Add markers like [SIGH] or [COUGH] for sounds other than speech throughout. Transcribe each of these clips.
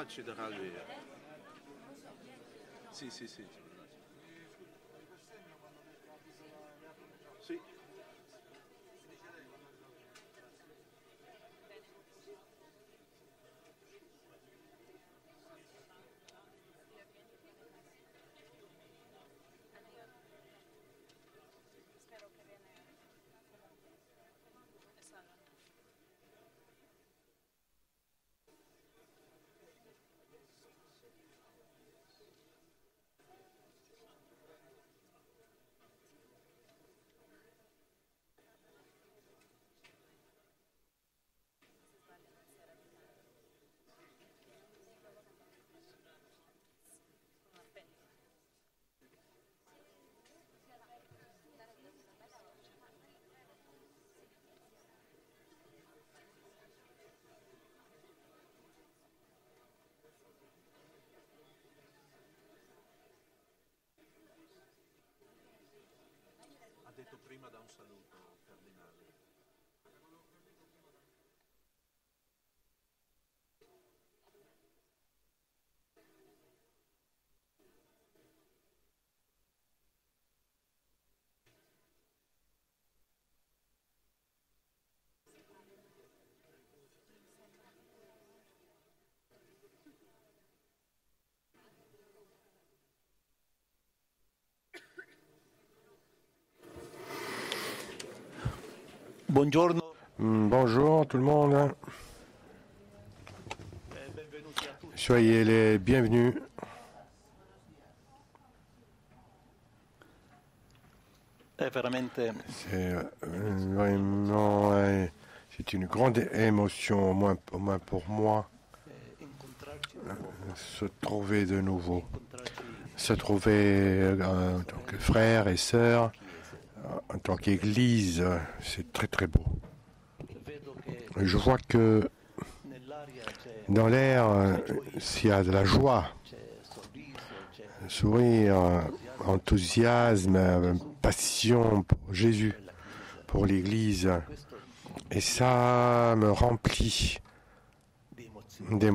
Ah, tu es de râler. Si, si, si. Prima da un saluto, Buongiorno Mm, Bonjour tout le monde. Soyez les bienvenus. C'est euh, vraiment c'est une grande émotion, au moins, au moins pour moi, se trouver de nouveau, se trouver euh, en tant que frères et sœurs. En tant qu'Église. C'est très très beau. Je vois que dans l'air, euh, s'il y a de la joie, sourire, enthousiasme, euh, passion pour Jésus, pour l'Église. Et ça me remplit di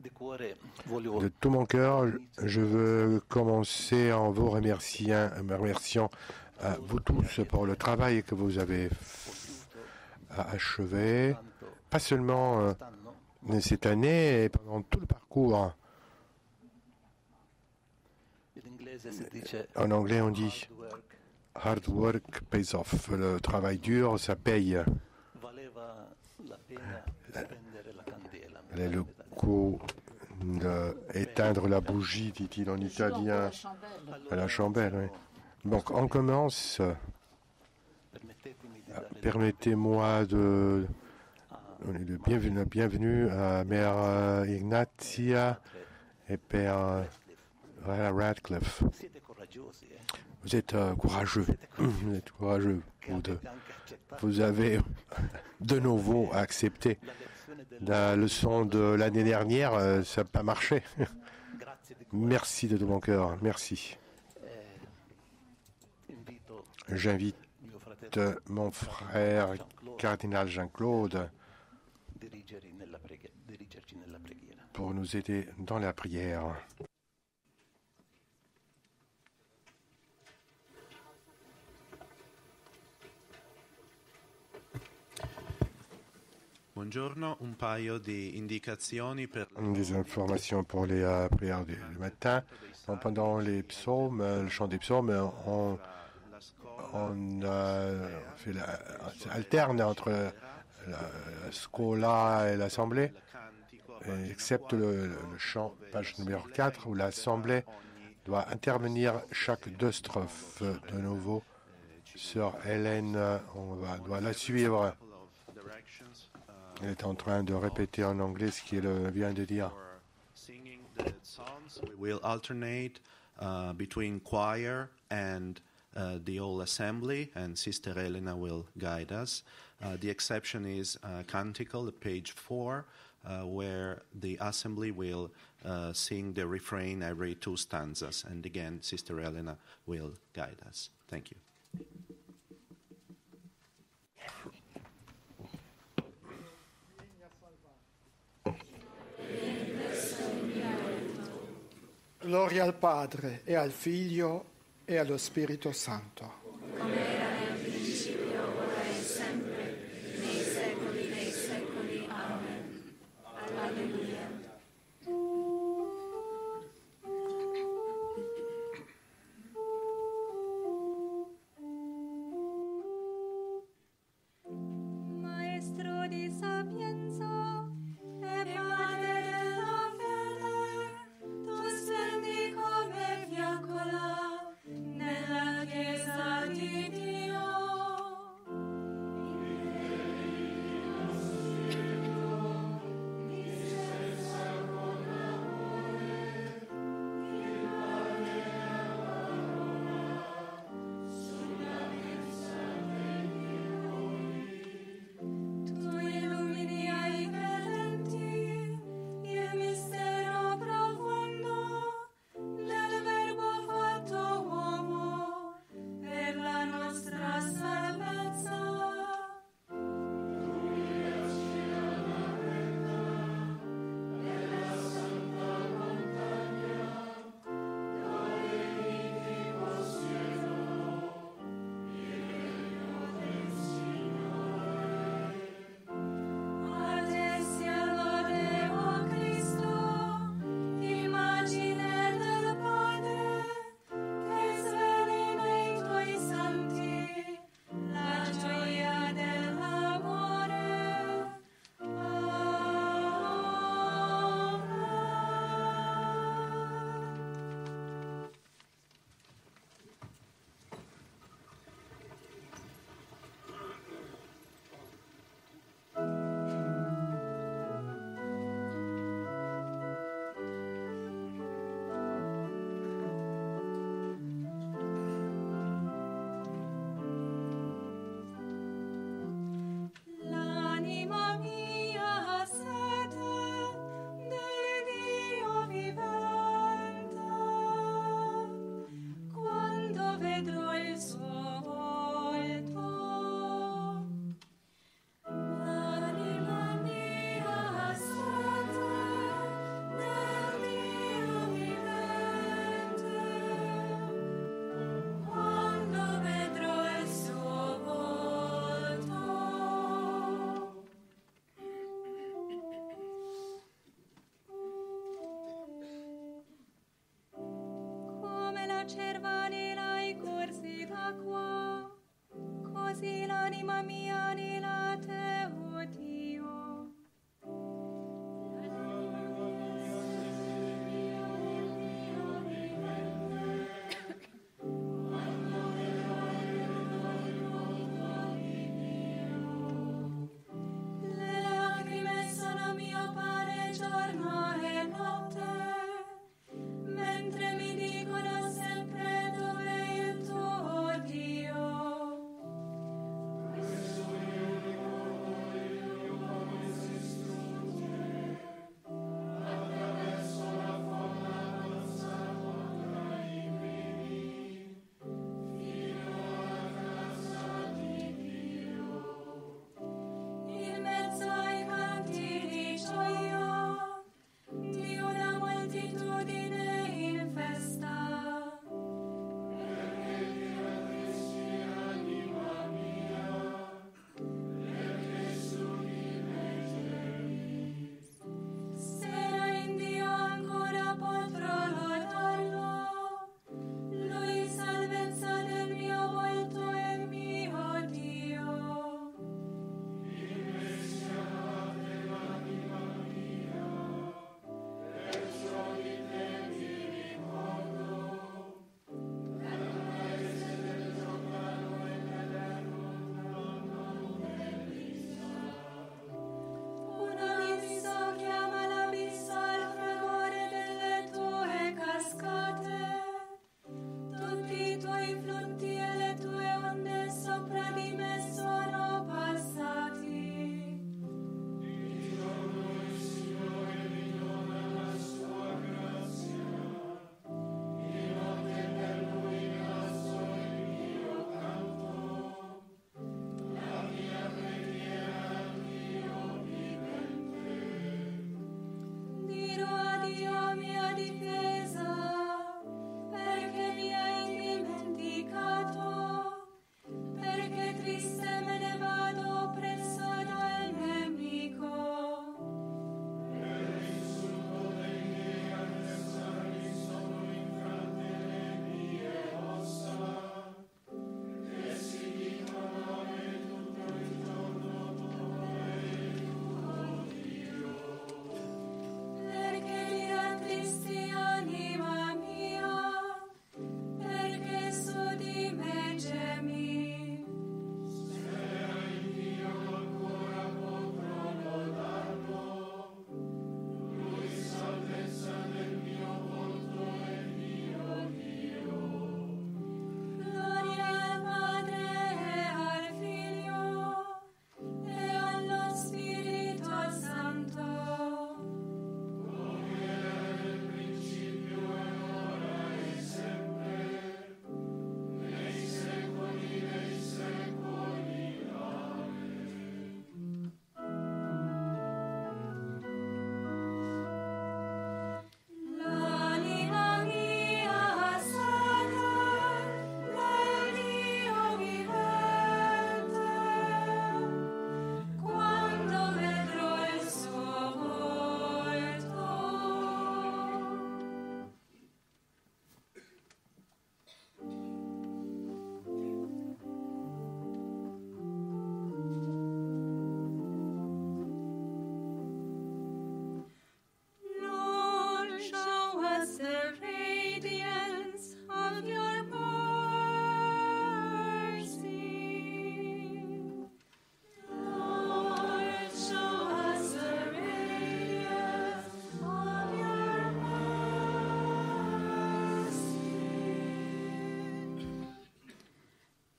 De tout mon cœur, je veux commencer en vous remerciant, me remerciant à vous tous pour le travail que vous avez achevé, pas seulement euh, cette année et pendant tout le parcours. dice En anglais, on dit hard work pays off. Le travail dur, ça paye. le pare d'Italia. coup d'éteindre la bougie, dit-il en italien, à la chandelle. oui. Donc, on commence. Dare Permettez-moi de a donner le bienvenu, le bienvenu à Mère euh, Ignatia et Père euh, Ra- Radcliffe. Vous êtes euh, courageux. [CLEARS THROAT] Vous êtes courageux. Vous, de- avete anche accettato vous avez de nouveau accepté la leçon de l'année dernière. euh, Ça n'a pas marché. [LAUGHS] Merci de tout mon cœur. Merci. J'invite euh, mon frère cardinal Jean-Claude pour nous aider dans la prière. Buongiorno, un paio di indicazioni per Des informations pour les prières du, matin. Pendant les psaumes, euh, le chant des psaumes, on, euh, alterne entre la, la scola et l'assemblée, excepte le, chant, page numéro 4, où l'assemblée doit intervenir chaque deux strophes de nouveau. Sœur Hélène, on va, doit la suivre. Uh, est en train de répéter en anglais ce qu'elle vient de dire. for singing the songs. We will alternate uh, between choir and uh, the whole assembly, and Sister Elena will guide us. Uh, the exception is uh, Canticle, page four, uh, where the assembly will uh, sing the refrain every two stanzas, and again, Sister Elena will guide us. Thank you. Gloria al Padre e al Figlio e allo Spirito Santo. Maestro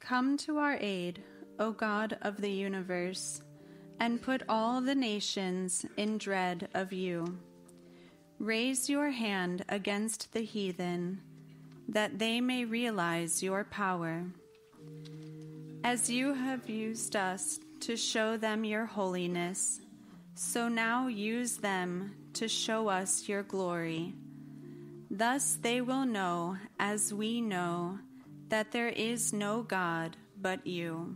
Come to our aid, O God of the universe, and put all the nations in dread of you. Raise your hand against the heathen, that they may realize your power. As you have used us to show them your holiness, so now use them to show us your glory. Thus they will know, as we know, that there is no God but you.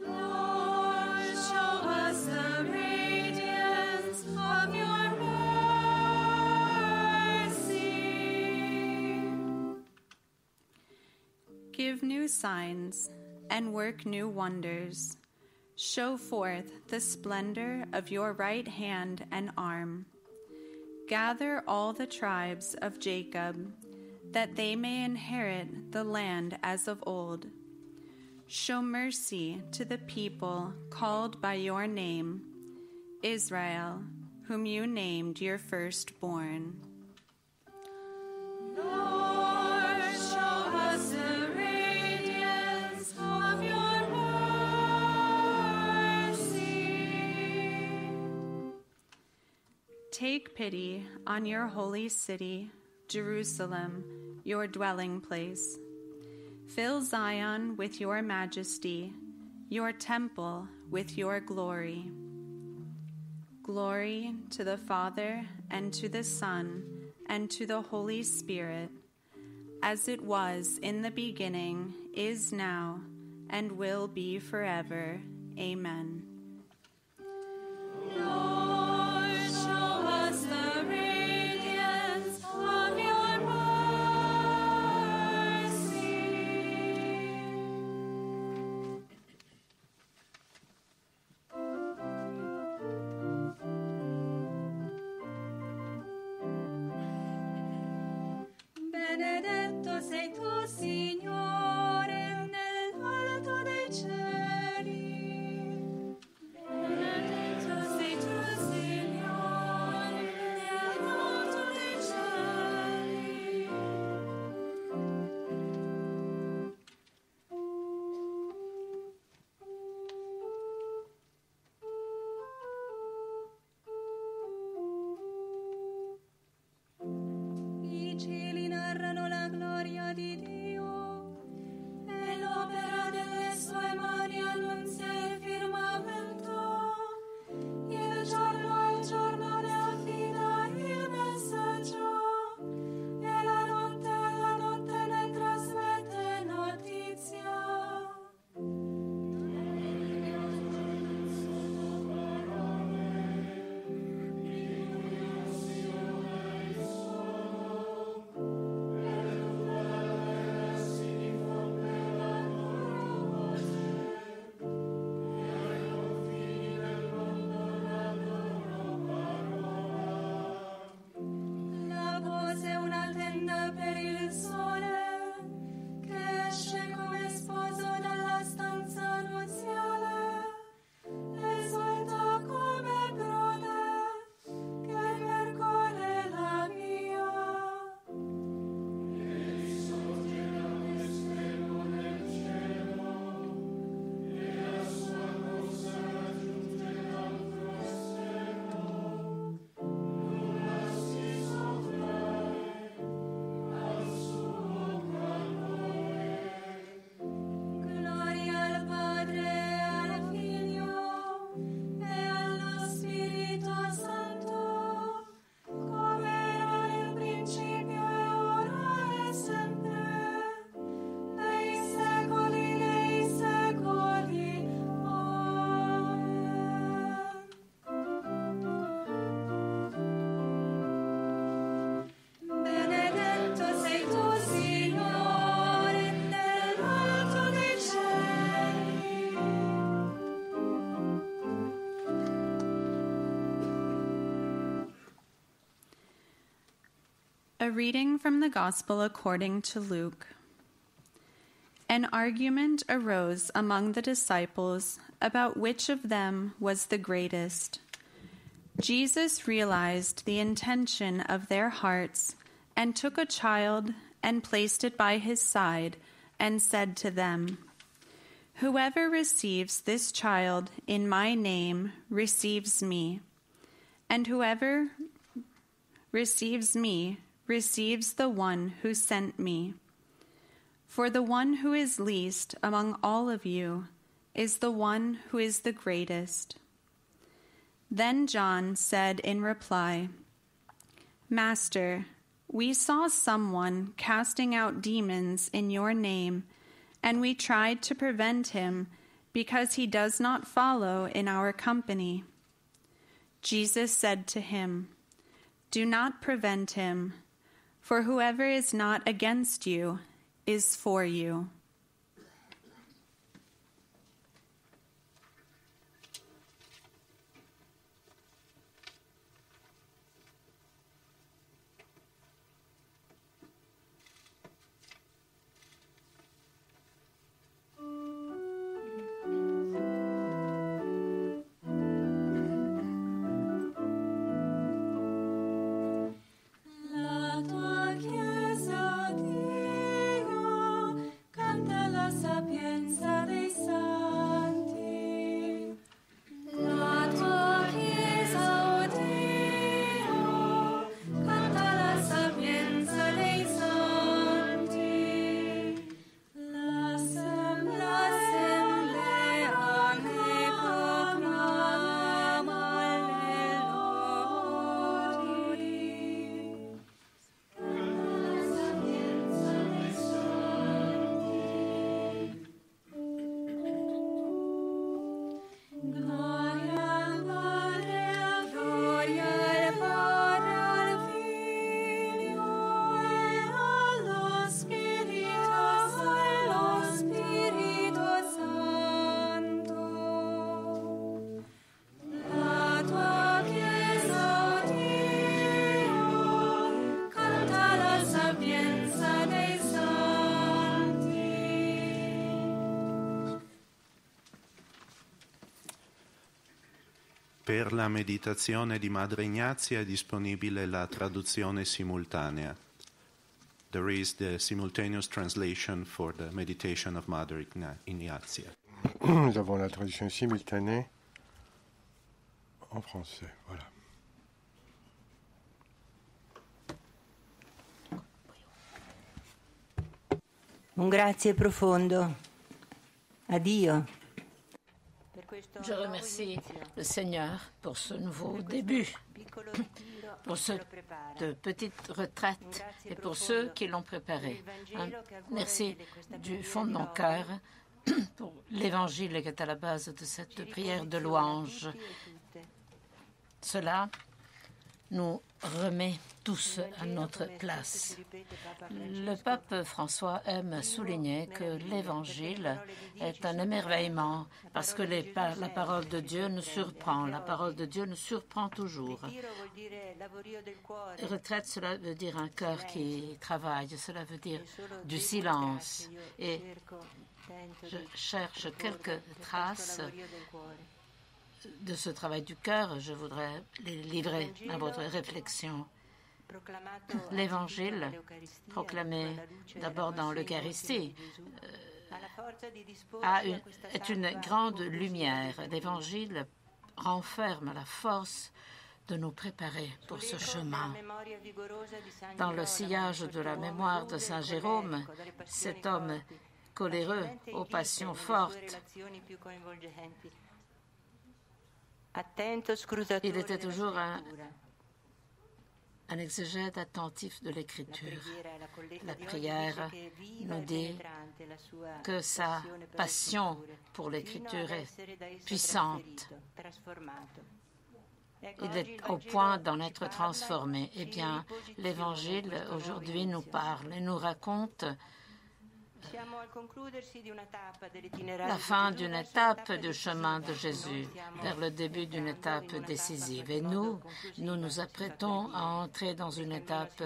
Lord, show us the radiance of your mercy. Give new signs and work new wonders. Show forth the splendor of your right hand and arm. Gather all the tribes of Jacob, that they may inherit the land as of old. Show mercy to the people called by your name, Israel, whom you named your firstborn. Show us the radiance of your mercy. Take pity on your holy city, Jerusalem, your dwelling place. Fill Zion with your majesty, your temple with your glory. Glory to the Father, and to the Son, and to the Holy Spirit, as it was in the beginning, is now, and will be forever. Amen. Lord, A reading from the Gospel according to Luke. An argument arose among the disciples about which of them was the greatest. Jesus realized the intention of their hearts and took a child and placed it by his side and said to them, Whoever receives this child in my name receives me, and whoever receives me receives the one who sent me. For the one who is least among all of you is the one who is the greatest. Then John said in reply, Master, we saw someone casting out demons in your name, and we tried to prevent him because he does not follow in our company. Jesus said to him, Do not prevent him, for whoever is not against you is for you. Per la meditazione di Madre Ignazia è disponibile la traduzione simultanea. There is the simultaneous translation for the meditation of Mother Igna- Ignazia. Nous avons la traduction simultanée en français. Voilà. Un grazie profondo a Dio. Je remercie le Seigneur pour ce nouveau début, pour cette petite retraite et pour ceux qui l'ont préparée. Un merci du fond de mon cœur pour l'évangile qui est à la base de cette prière de louange. Cela nous remet tous à notre place. Le pape François aime souligner que l'Évangile est un émerveillement parce que la parole de Dieu nous surprend. La parole de Dieu nous surprend toujours. Retraite, cela veut dire un cœur qui travaille, cela veut dire du silence. Et je cherche quelques traces de ce travail du cœur. Je voudrais les livrer à votre réflexion. [LAUGHS] L'Évangile, proclamé d'abord dans l'Eucharistie, une- est une grande lumière. L'Évangile renferme la force de nous préparer pour ce chemin. Dans le sillage de la mémoire de Saint Jérôme, cet homme coléreux aux passions fortes, il était toujours un, un exégète attentif de l'Écriture. La prière nous dit que sa passion pour l'Écriture est puissante. Il est au point d'en être transformé. Eh bien, l'Évangile aujourd'hui nous parle et nous raconte la fin d'une étape du chemin de Jésus vers le début d'une étape décisive. Et nous, nous nous apprêtons à entrer dans une étape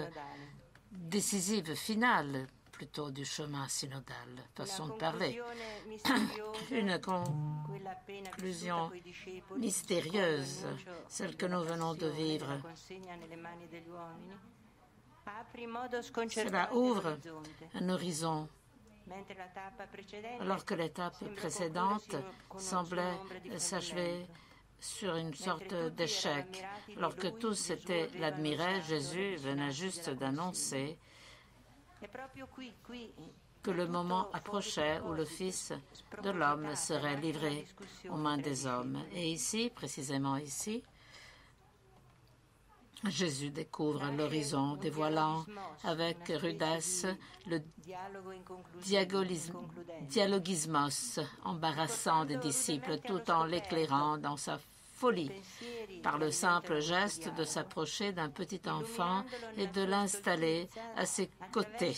décisive, finale plutôt du chemin synodal, façon de parler. [COUGHS] Une conclusion mystérieuse, celle que nous venons de vivre. Cela ouvre un horizon alors que l'étape précédente semblait s'achever sur une sorte d'échec. Alors que tous étaient l'admiraient, Jésus venait juste d'annoncer que le moment approchait où le Fils de l'homme serait livré aux mains des hommes. Et ici, précisément ici, Jésus découvre l'horizon, dévoilant avec rudesse le dialogismos embarrassant des disciples, tout en l'éclairant dans sa folie par le simple geste de s'approcher d'un petit enfant et de l'installer à ses côtés.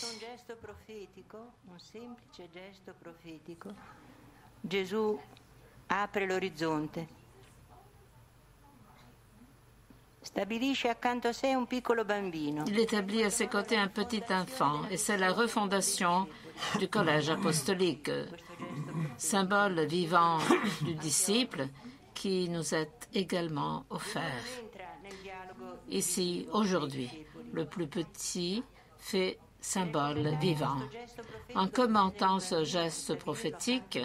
Gesù apre l'orizzonte. Il établit à ses côtés un petit enfant et c'est la refondation du collège apostolique, symbole vivant du disciple qui nous est également offert. Ici, aujourd'hui, le plus petit fait symbole vivant. En commentant ce geste prophétique,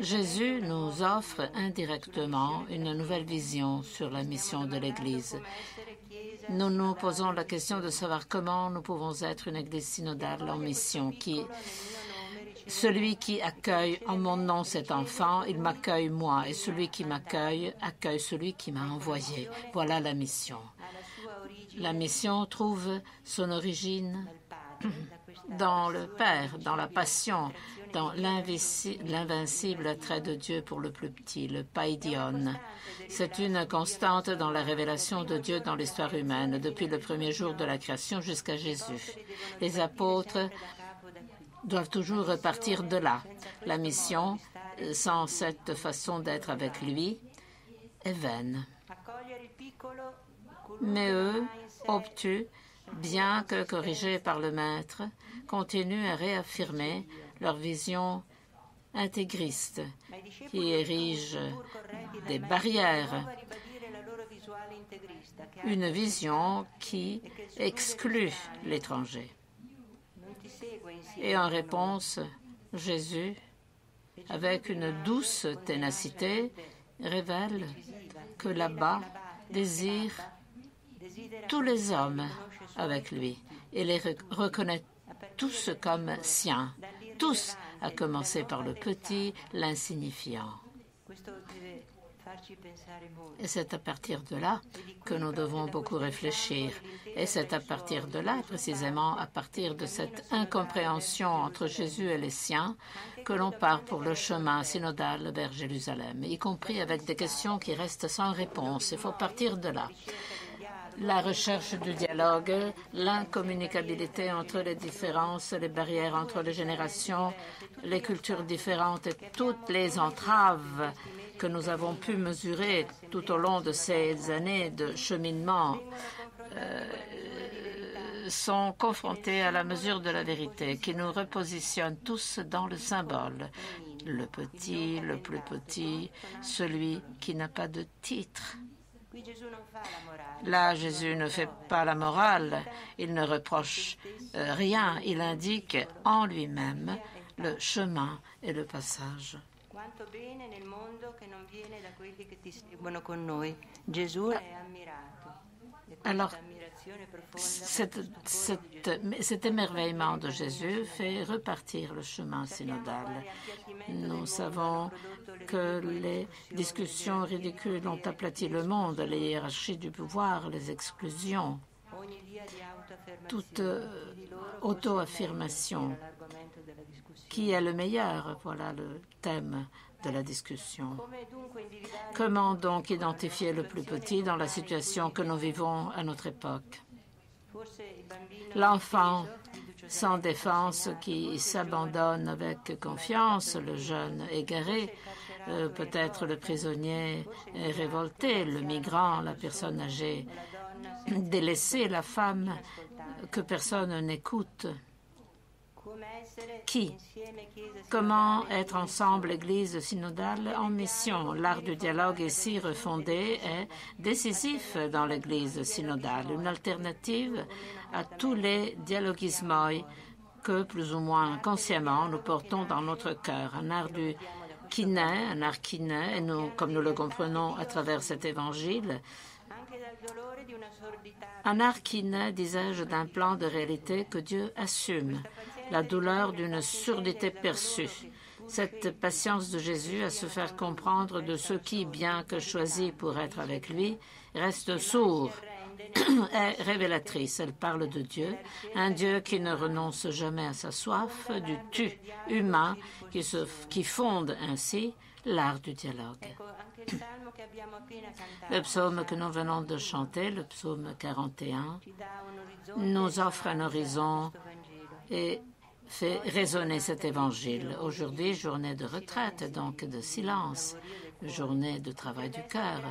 Jésus nous offre indirectement une nouvelle vision sur la mission de l'Église. Nous nous posons la question de savoir comment nous pouvons être une Église synodale en mission qui celui qui accueille en mon nom cet enfant, il m'accueille moi, et celui qui m'accueille accueille celui qui m'a envoyé. Voilà la mission. La mission trouve son origine dans le Père, dans la passion, dans l'invincible trait de Dieu pour le plus petit, le paidion. C'est une constante dans la révélation de Dieu dans l'histoire humaine, depuis le premier jour de la création jusqu'à Jésus. Les apôtres doivent toujours repartir de là. La mission, sans cette façon d'être avec lui, est vaine. Mais eux, obtus, bien que corrigés par le Maître, continuent à réaffirmer leur vision intégriste qui érige des barrières, une vision qui exclut l'étranger. Et en réponse, Jésus, avec une douce ténacité, révèle que là-bas désire tous les hommes avec lui et les reconnaît tous comme siens, tous, à commencer par le petit, l'insignifiant. Et c'est à partir de là que nous devons beaucoup réfléchir. Et c'est à partir de là, précisément à partir de cette incompréhension entre Jésus et les siens, que l'on part pour le chemin synodal vers Jérusalem, y compris avec des questions qui restent sans réponse. Il faut partir de là la recherche du dialogue, l'incommunicabilité entre les différences, les barrières entre les générations, les cultures différentes et toutes les entraves que nous avons pu mesurer tout au long de ces années de cheminement euh, sont confrontés à la mesure de la vérité qui nous repositionne tous dans le symbole. Le petit, le plus petit, celui qui n'a pas de titre. Là, Jésus ne fait pas la morale, il ne reproche euh, rien, il indique en lui-même le chemin et le passage. Alors, cet émerveillement de Jésus fait repartir le chemin synodal. Nous savons que les discussions ridicules ont aplati le monde, les hiérarchies du pouvoir, les exclusions, toute euh, auto-affirmation. Qui est le meilleur? Voilà le thème de la discussion. Comment donc identifier le plus petit dans la situation que nous vivons à notre époque? L'enfant sans défense qui s'abandonne avec confiance, le jeune égaré, euh, peut-être le prisonnier révolté, le migrant, la personne âgée délaissée, la femme que personne n'écoute. Qui? Comment être ensemble, Église synodale en mission? L'art du dialogue ici refondé est décisif dans l'Église synodale, une alternative à tous les dialogismoi que, plus ou moins consciemment, nous portons dans notre cœur. Un art du qui naît, un art naît, et comme nous le comprenons à travers cet évangile, un art qui naît, disais-je, d'un plan de réalité que Dieu assume, la douleur d'une surdité perçue, cette patience de Jésus à se faire comprendre de ceux qui, bien que choisis pour être avec lui, restent sourds est révélatrice. Elle parle de Dieu, un Dieu qui ne renonce jamais à sa soif, du tu humain qui, fonde ainsi l'art du dialogue. Le psaume que nous venons de chanter, le psaume 41, nous offre un horizon et fait résonner cet évangile. Aujourd'hui, journée de retraite, donc de silence, journée de travail du cœur.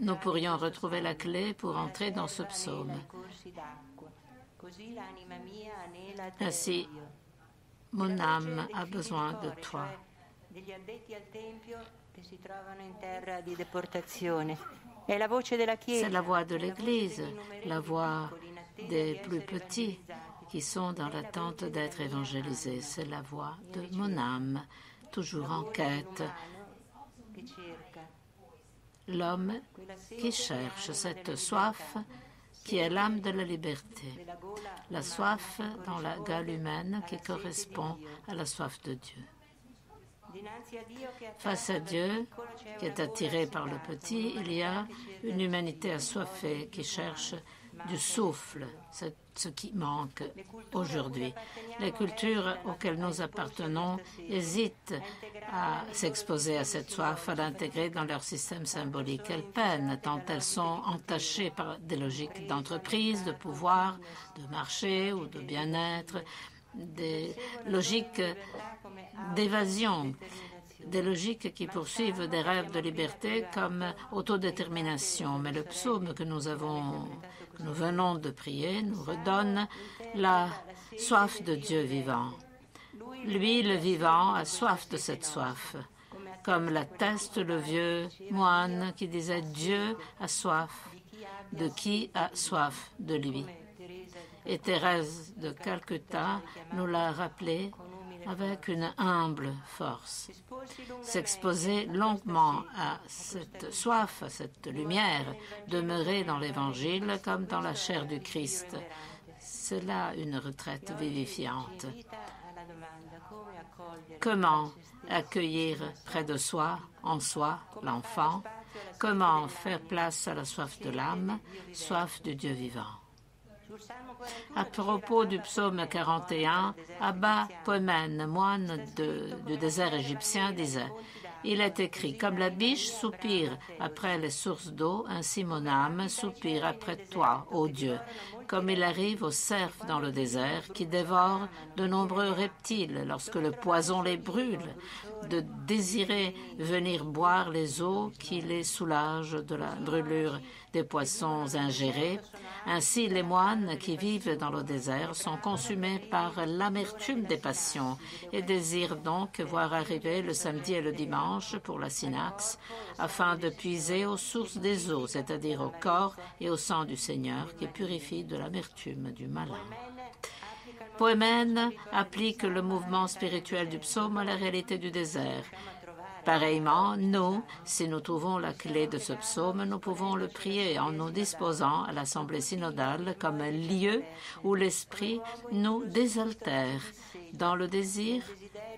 Nous pourrions retrouver la clé pour entrer dans ce psaume. Ainsi, mon âme a besoin de toi. C'est la voix de l'Église, la voix des plus petits qui sont dans l'attente d'être évangélisés. C'est la voix de mon âme, toujours en quête. L'homme qui cherche cette soif qui est l'âme de la liberté, la soif dans la gueule humaine qui correspond à la soif de Dieu. Face à Dieu, qui est attiré par le petit, il y a une humanité assoiffée qui cherche du souffle, ce qui manque aujourd'hui. Les cultures auxquelles nous appartenons hésitent à s'exposer à cette soif, à l'intégrer dans leur système symbolique. Elles peinent tant elles sont entachées par des logiques d'entreprise, de pouvoir, de marché ou de bien-être, des logiques d'évasion des logiques qui poursuivent des rêves de liberté comme autodétermination. Mais le psaume que nous avons, nous venons de prier, nous redonne la soif de Dieu vivant. Lui, le vivant, a soif de cette soif, comme l'atteste le vieux moine qui disait Dieu a soif de qui a soif de lui. Et Thérèse de Calcutta nous l'a rappelé avec une humble force. S'exposer longuement à cette soif, à cette lumière, demeurer dans l'Évangile comme dans la chair du Christ, c'est là une retraite vivifiante. Comment accueillir près de soi, en soi, l'enfant? Comment faire place à la soif de l'âme, soif du Dieu vivant? À propos du psaume 41, Abba Poemen, moine du désert égyptien, disait Il est écrit Comme la biche soupire après les sources d'eau, ainsi mon âme soupire après toi, ô Dieu. Comme il arrive aux cerfs dans le désert qui dévorent de nombreux reptiles lorsque le poison les brûle, de désirer venir boire les eaux qui les soulagent de la brûlure des poissons ingérés. Ainsi, les moines qui vivent dans le désert sont consumés par l'amertume des passions et désirent donc voir arriver le samedi et le dimanche pour la synaxe afin de puiser aux sources des eaux, c'est-à-dire au corps et au sang du Seigneur qui purifie de l'amertume du malin. Poémène applique le mouvement spirituel du psaume à la réalité du désert. Pareillement, nous, si nous trouvons la clé de ce psaume, nous pouvons le prier en nous disposant à l'Assemblée synodale comme un lieu où l'Esprit nous désaltère dans le désir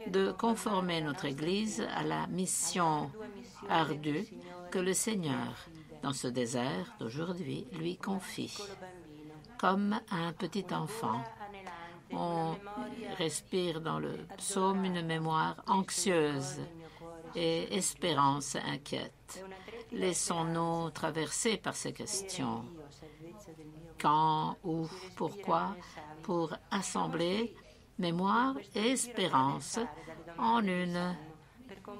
de conformer notre Église à la mission ardue que le Seigneur, dans ce désert d'aujourd'hui, lui confie, comme un petit enfant on respire dans le psaume une mémoire anxieuse et espérance inquiète. Laissons-nous traverser par ces questions. Quand, où, pourquoi, pour assembler mémoire et espérance en une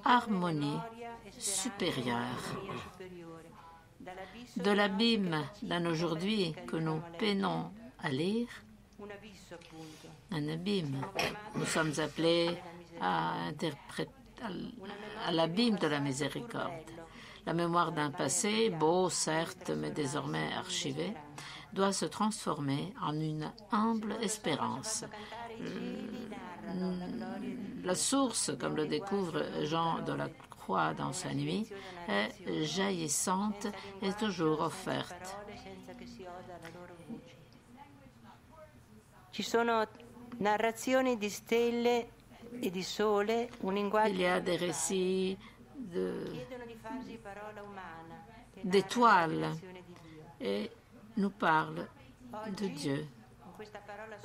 harmonie supérieure. de l'abîme d'un aujourd'hui que nous peinons à lire, un abîme. Nous sommes appelés à, interpréter à l'abîme de la miséricorde. La mémoire d'un passé, beau certes, mais désormais archivé, doit se transformer en une humble espérance. La source, comme le découvre Jean de la Croix dans sa nuit, est jaillissante et toujours offerte. Ci sono narrazioni di stelle e Il y a des récits d'étoiles et nous parlent de Dieu.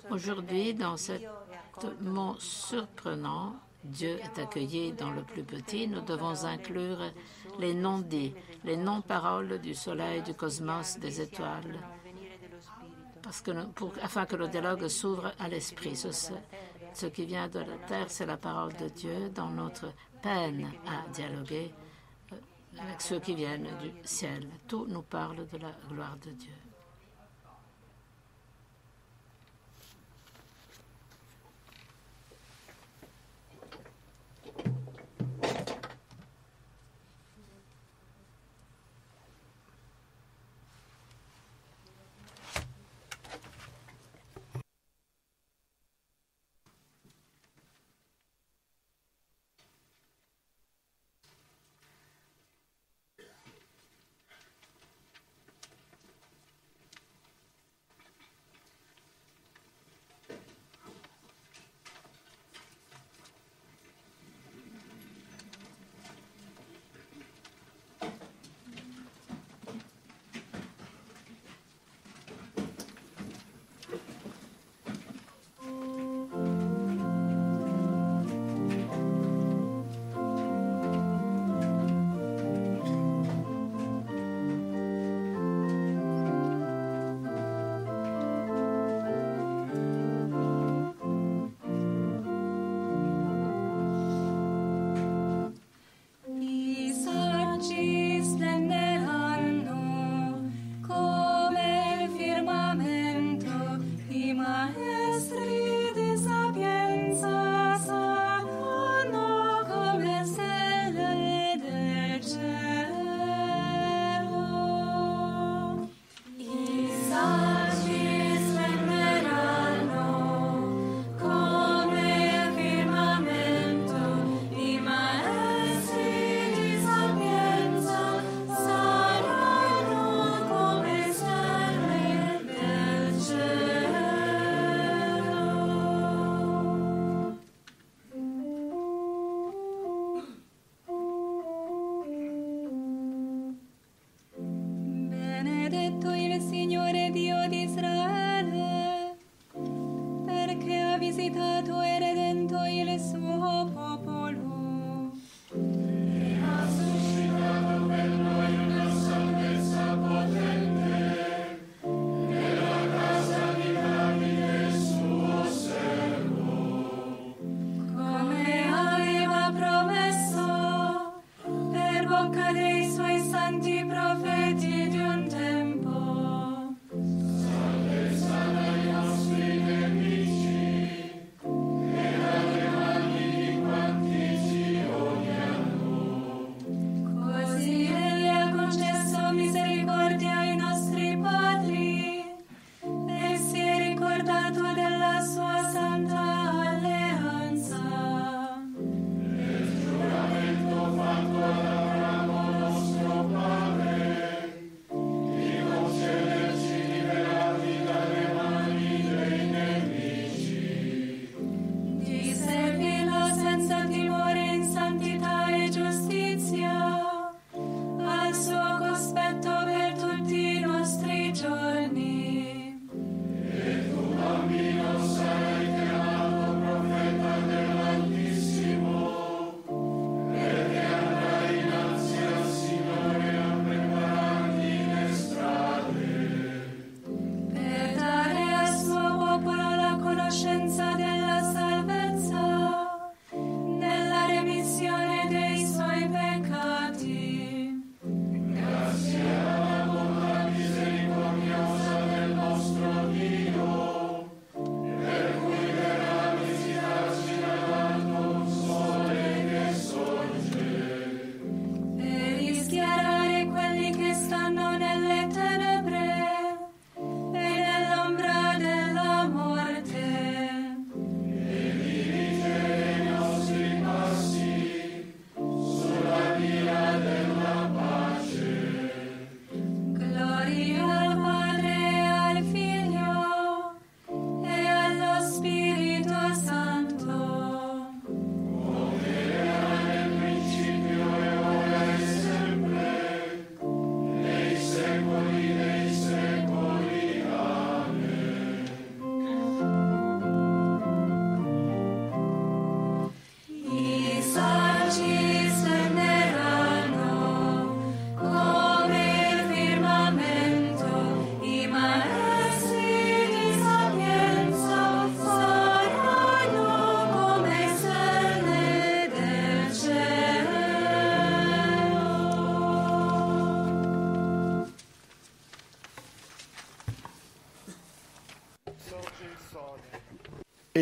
Aujourd'hui, dans accolto mot surprenant, Dieu est accueilli dans le plus petit, nous devons inclure les non-dits, les non-paroles du soleil, du cosmos, des étoiles, parce que, pour- afin que le dialogue s'ouvre à l'esprit. Ce, qui vient de la terre, c'est la parole de Dieu dans notre peine à dialoguer euh, avec ceux qui viennent du ciel. Tout nous parle de la gloire de Dieu.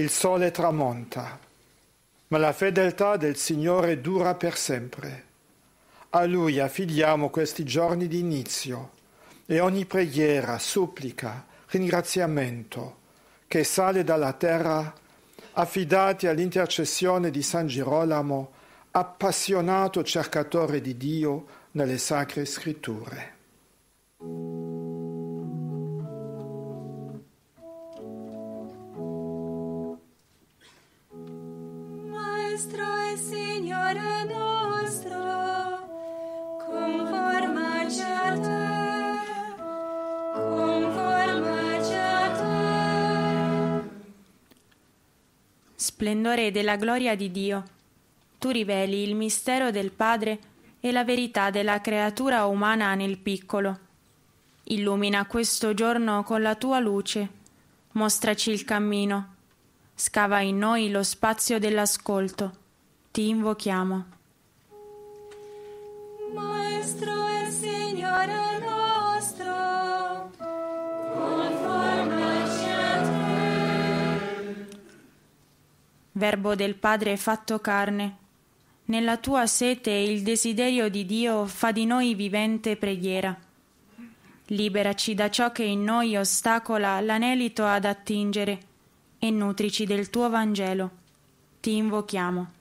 Il sole tramonta, ma la fedeltà del Signore dura per sempre. A Lui affidiamo questi giorni di inizio e ogni preghiera, supplica, ringraziamento che sale dalla terra, affidati all'intercessione di San Girolamo, appassionato cercatore di Dio nelle sacre scritture. Splendore della gloria di Dio, tu riveli il mistero del Padre e la verità della creatura umana nel piccolo. Illumina questo giorno con la tua luce, mostraci il cammino, scava in noi lo spazio dell'ascolto. Ti invochiamo. Maestro e Signore nostro, conformaci a te. Verbo del Padre fatto carne, nella tua sete il desiderio di Dio fa di noi vivente preghiera. Liberaci da ciò che in noi ostacola l'anelito ad attingere e nutrici del tuo Vangelo. Ti invochiamo.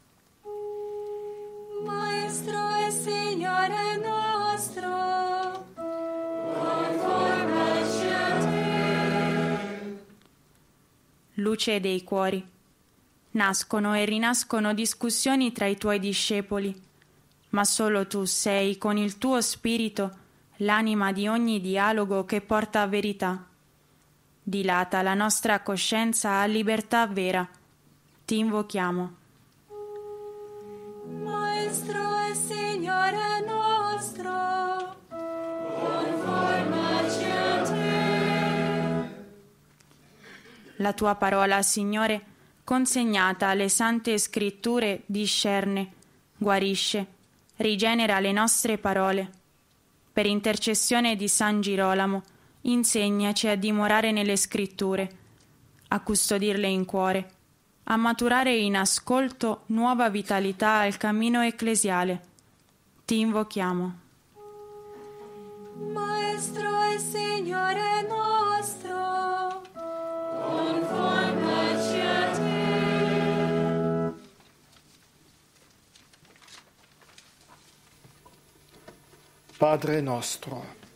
Maestro e Signore nostro, conformaci a te. Luce dei cuori. Nascono e rinascono discussioni tra i tuoi discepoli, ma solo tu sei, con il tuo spirito, l'anima di ogni dialogo che porta a verità. Dilata la nostra coscienza a libertà vera. Ti invochiamo. Maestro e Signore nostro, conformaci a te. La tua parola, Signore, consegnata alle sante scritture, discerne, guarisce, rigenera le nostre parole. Per intercessione di San Girolamo, insegnaci a dimorare nelle scritture, a custodirle in cuore, a maturare in ascolto nuova vitalità al cammino ecclesiale. Ti invochiamo. Maestro e Signore nostro, conformaci a te. Padre nostro,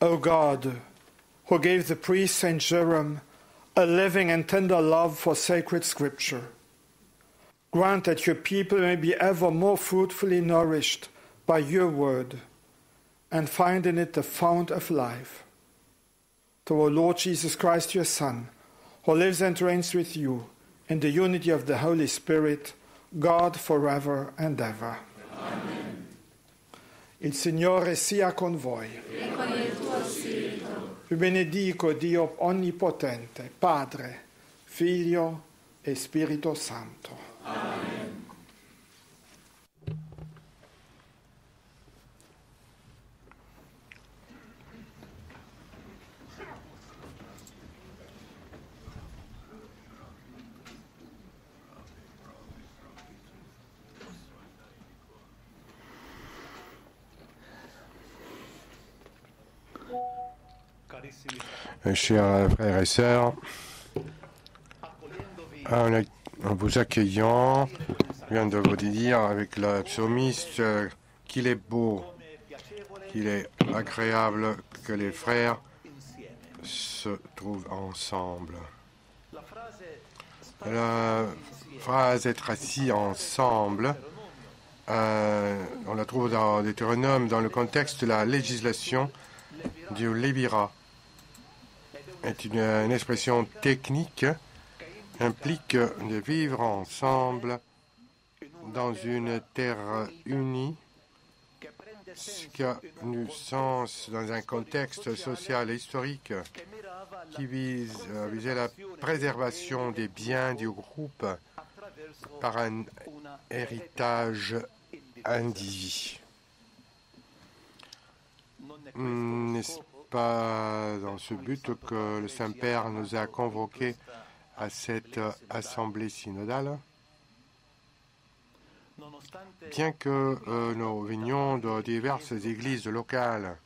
O God, who gave the priest Saint Jerome a living and tender love for sacred scripture, grant that your people may be ever more fruitfully nourished by your word and find in it the fount of life. Through our Lord Jesus Christ, your Son, who lives and reigns with you in the unity of the Holy Spirit, God forever and ever. Il Signore sia con voi. E con il tuo spirito. Vi benedico Dio Onnipotente, Padre, Figlio e Spirito Santo. Mes chers frères et sœurs, en, vous accueillant, je viens de vous dire avec le psalmiste euh, qu'il est beau, qu'il est agréable que les frères se trouvent ensemble. La phrase être assis ensemble, euh, on la trouve dans Deutéronome dans le contexte de la législation du Lévira. Est une, expression technique, implique de vivre ensemble dans une terre unie, ce qui a du sens dans un contexte social et historique qui vise à la préservation des biens du groupe par un héritage individu. N'est-ce pas dans ce but que le Saint-Père nous a convoqués à cette assemblée synodale. Bien que euh, nous venions de diverses églises locales,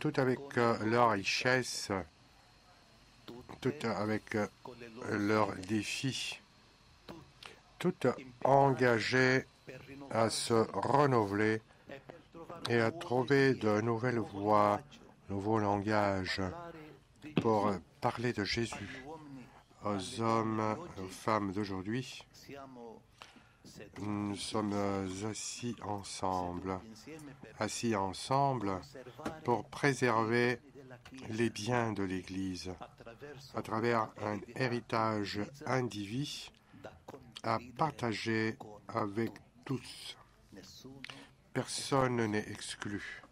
toutes avec euh, leurs richesses, toutes avec euh, leurs défis, toutes engagées à se renouveler et à trouver de nouvelles voies, nouveaux langages pour parler de Jésus aux hommes, aux femmes d'aujourd'hui. Nous sommes assis ensemble, assis ensemble pour préserver les biens de l'Église à travers un héritage individu à partager avec tous. Personne n'est exclu.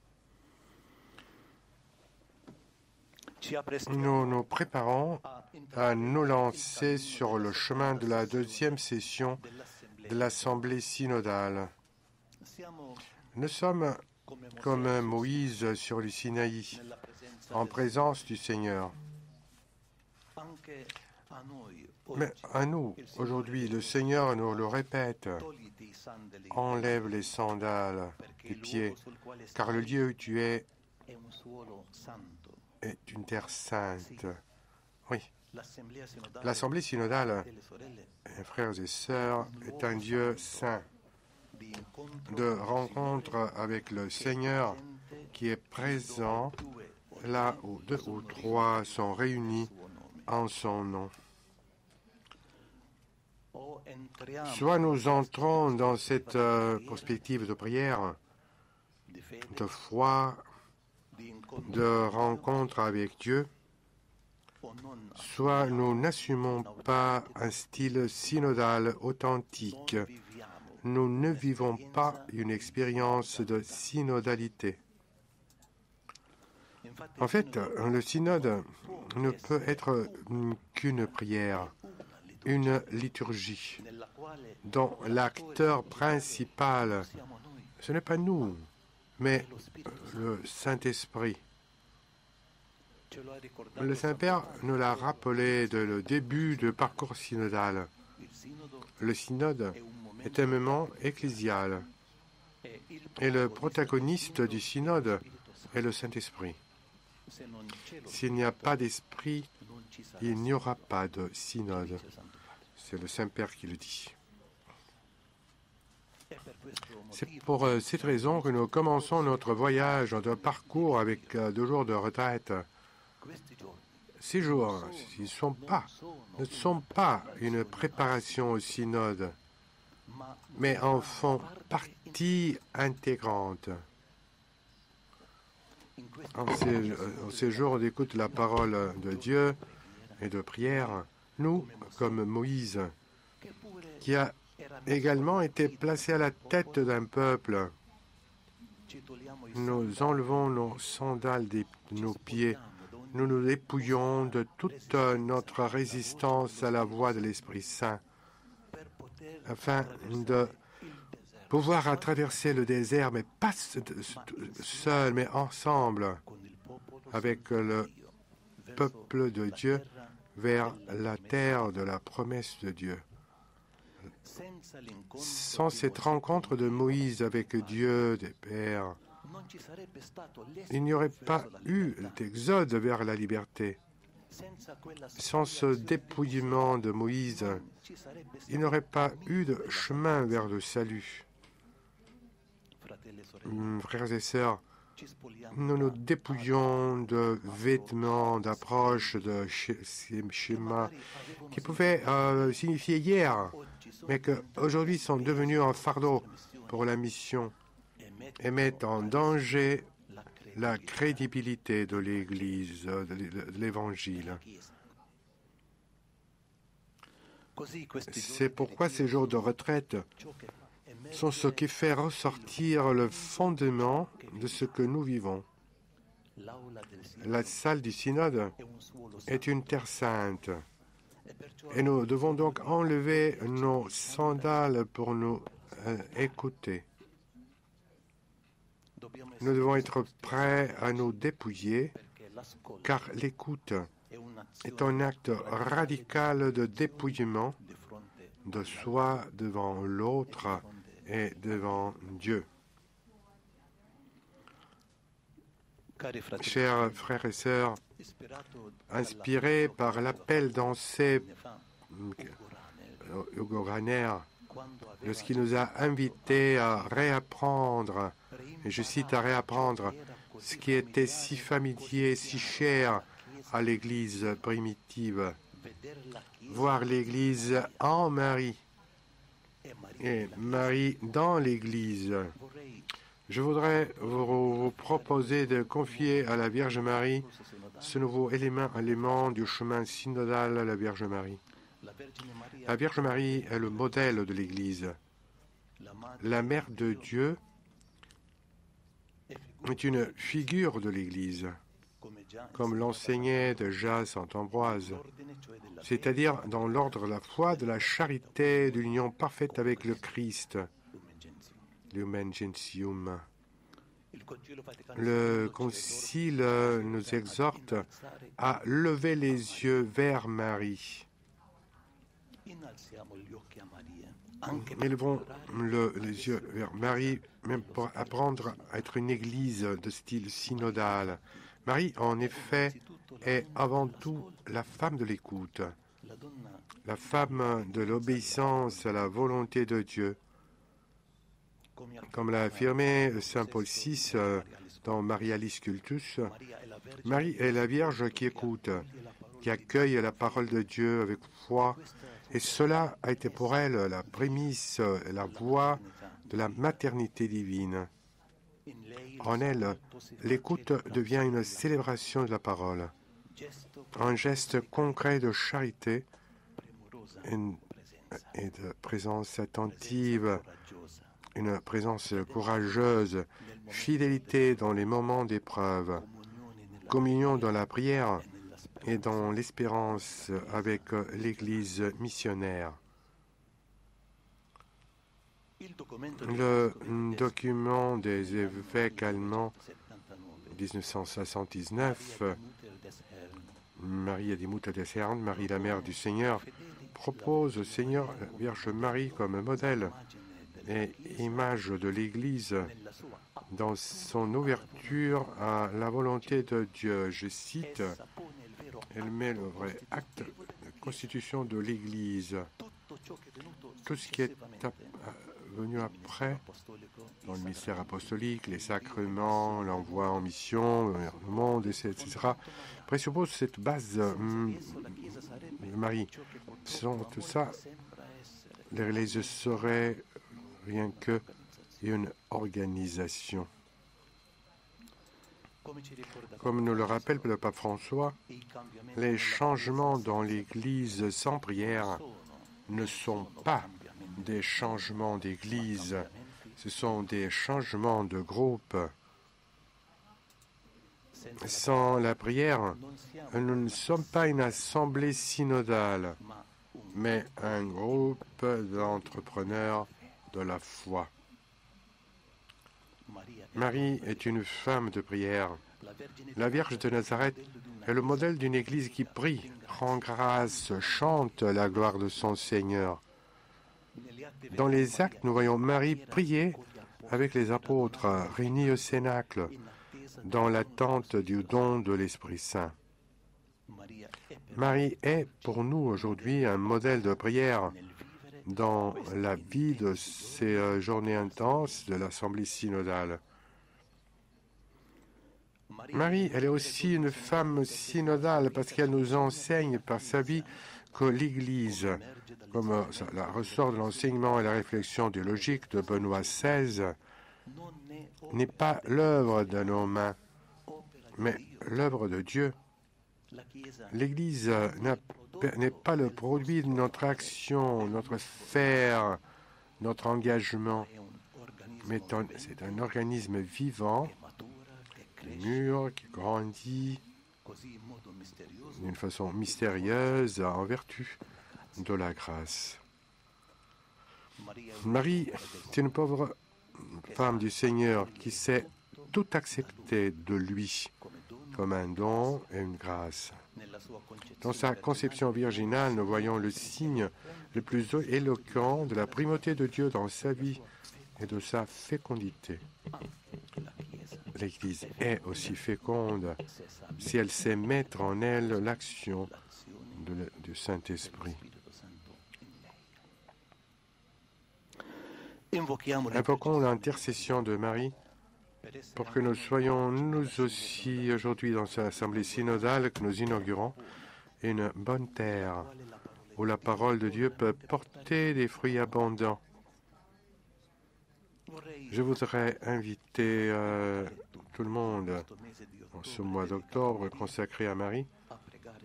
Nous nous préparons à nous lancer sur le chemin de la deuxième session de l'Assemblée synodale. Nous sommes comme Moïse sur le Sinaï, en présence du Seigneur. Mais à nous, aujourd'hui, le Seigneur nous le répète, enlève les sandales des pieds, car le lieu où tu es est une terre sainte. Oui. L'Assemblée synodale, frères et sœurs, est un Dieu saint de rencontre avec le Seigneur qui est présent là où deux ou trois sont réunis en son nom. Soit nous entrons dans cette euh, perspective de prière, de foi, de rencontre avec Dieu, soit nous n'assumons pas un style synodal authentique. Nous ne vivons pas une expérience de synodalité. En fait, le synode ne peut être qu'une prière, une liturgie, dont l'acteur principal, ce n'est pas nous, mais le Saint-Esprit. Le Saint-Père nous l'a rappelé dès le début du parcours synodal. Le synode est un moment ecclésial et le protagoniste du synode est le Saint-Esprit. S'il n'y a pas d'esprit, il n'y aura pas de synode. C'est le Saint-Père qui le dit. C'est pour euh, cette raison que nous commençons notre voyage, notre parcours avec euh, deux jours de retraite. Ces jours ne sont pas une préparation au synode, mais en font partie intégrante. En ces, ces jours d'écoute la parole de Dieu et de prière, nous, comme Moïse, qui a également été placé à la tête d'un peuple, nous enlevons nos sandales de nos pieds nous nous dépouillons de toute notre résistance à la voix de l'Esprit Saint afin de pouvoir traverser le désert, mais pas seul, mais ensemble avec le peuple de Dieu vers la terre de la promesse de Dieu. Sans cette rencontre de Moïse avec Dieu des Pères, il n'y aurait pas eu d'exode vers la liberté. Sans ce dépouillement de Moïse, il n'y aurait pas eu de chemin vers le salut. Hum, frères et sœurs, nous nous dépouillons de vêtements, d'approches, de schémas qui pouvaient euh, signifier hier, mais qui aujourd'hui sont devenus un fardeau pour la mission et mettent en danger la crédibilité de l'Église, de l'Évangile. C'est pourquoi ces jours de retraite sont ce qui fait ressortir le fondement de ce que nous vivons. La salle du synode est une terre sainte. Et nous devons donc enlever nos sandales pour nous euh, écouter. Nous devons être prêts à nous dépouiller, car l'écoute est un acte radical de dépouillement de soi devant l'autre et devant Dieu. Chers frères et sœurs, inspirés par l'appel dansé Hugo Raner, lorsqu'il nous a invités à réapprendre, et je cite à réapprendre, ce qui était si familier, si cher à l'Église primitive, voir l'Église en Marie. Et Marie dans l'Église. Je voudrais vous, proposer de confier à la Vierge Marie ce nouveau élément, élément du chemin synodal à la Vierge Marie. La Vierge Marie est le modèle de l'Église. La Mère de Dieu est une figure de l'Église, comme l'enseignait déjà saint Ambroise, c'est-à-dire dans l'ordre de la foi, de la charité, de l'union parfaite avec le Christ. Gentium. Le Concile nous exhorte à lever les yeux vers Marie. Élevons le, les yeux vers Marie, même pour apprendre à être une église de style synodal. Marie, en effet, est avant tout la femme de l'écoute, la femme de l'obéissance à la volonté de Dieu, comme l'a affirmé Saint Paul VI euh, dans Marialis Cultus, Marie est la Vierge qui écoute, qui accueille la parole de Dieu avec foi, et cela a été pour elle la prémisse, la voie de la maternité divine. En elle, l'écoute devient une célébration de la parole, un geste concret de charité et de présence attentive une présence courageuse, fidélité dans les moments d'épreuve, communion dans la prière et dans l'espérance avec l'Église missionnaire. Le document des évêques allemands 1979, Marie Adimut des Herrn, Marie la Mère du Seigneur, propose Seigneur Vierge Marie comme modèle image de l'Église dans son ouverture à la volonté de Dieu. Je cite, elle met le vrai acte de constitution de l'Église. Tout ce qui est venu après, dans le mystère apostolique, les sacrements, l'envoi en mission, le monde, etc., présuppose cette base hum, de Marie. Sans tout ça, l'Église serait rien que une organisation. Comme nous le rappelle le pape François, les changements dans l'Église sans prière ne sont pas des changements d'Église, ce sont des changements de groupe. Sans la prière, nous ne sommes pas une assemblée synodale, mais un groupe d'entrepreneurs de la foi. Marie est une femme de prière. La Vierge de Nazareth est le modèle d'une Église qui prie, rend grâce, chante la gloire de son Seigneur. Dans les actes, nous voyons Marie prier avec les apôtres réunis au Cénacle dans l'attente du don de l'Esprit Saint. Marie est pour nous aujourd'hui un modèle de prière dans la vie de ces euh, journées intenses de l'Assemblée synodale. Marie, elle est aussi une femme synodale parce qu'elle nous enseigne par sa vie que l'Église, comme cela ressort de l'enseignement et la réflexion théologique de Benoît XVI, n'est pas l'œuvre de nos mains, Mais l'œuvre de Dieu, l'Église euh, n'a- n'est pas le produit de notre action, notre faire, notre engagement, mais c'est un organisme vivant, mûr, qui grandit d'une façon mystérieuse en vertu de la grâce. Marie, c'est une pauvre femme du Seigneur qui sait tout accepter de lui comme un don et une grâce. Dans sa conception virginale, nous voyons le signe le plus éloquent de la primauté de Dieu dans sa vie et de sa fécondité. L'Église est aussi féconde si elle sait mettre en elle l'action du Saint-Esprit. Invoquons l'intercession de Marie pour que nous soyons nous aussi aujourd'hui dans cette assemblée synodale que nous inaugurons une bonne terre où la parole de Dieu peut porter des fruits abondants. Je voudrais inviter euh, tout le monde en ce mois d'octobre consacré à Marie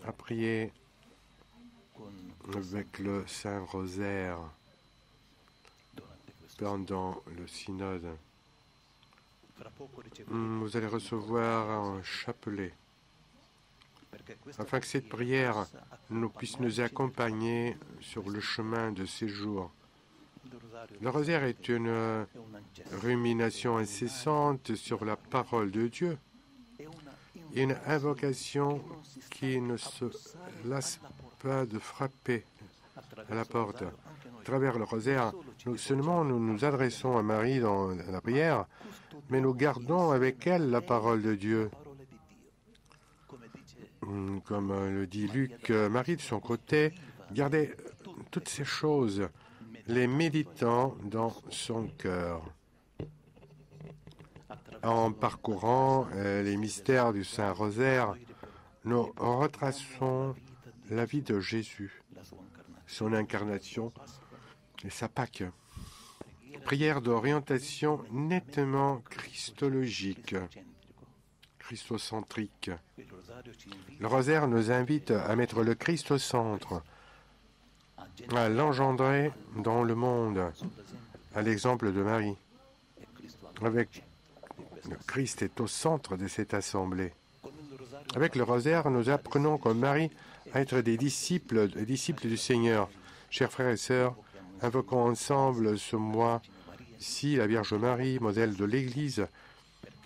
à prier avec le Saint Rosaire pendant le synode. Vous allez recevoir un chapelet afin que cette prière nous puisse nous accompagner sur le chemin de ces jours. Le rosaire est une rumination incessante sur la parole de Dieu, une invocation qui ne se lasse pas de frapper à la porte. Travers le rosaire, nous, seulement nous nous adressons à Marie dans la prière, mais nous gardons avec elle la parole de Dieu. Hum, Comme le dit Luc, euh, Marie de son côté gardait toutes ces choses, les méditant dans son cœur. En parcourant euh, les mystères du Saint-Rosaire, nous retraçons la vie de Jésus, son incarnation et sa Pâque. Prière d'orientation nettement christologique, christocentrique. Le rosaire nous invite à mettre le Christ au centre, à l'engendrer dans le monde, à l'exemple de Marie. Avec le Christ est au centre de cette assemblée. Avec le rosaire, nous apprenons comme Marie à être des disciples, des disciples du Seigneur. Chers frères et sœurs, invoquons ensemble ce mois-ci la Vierge Marie, modèle de l'Église,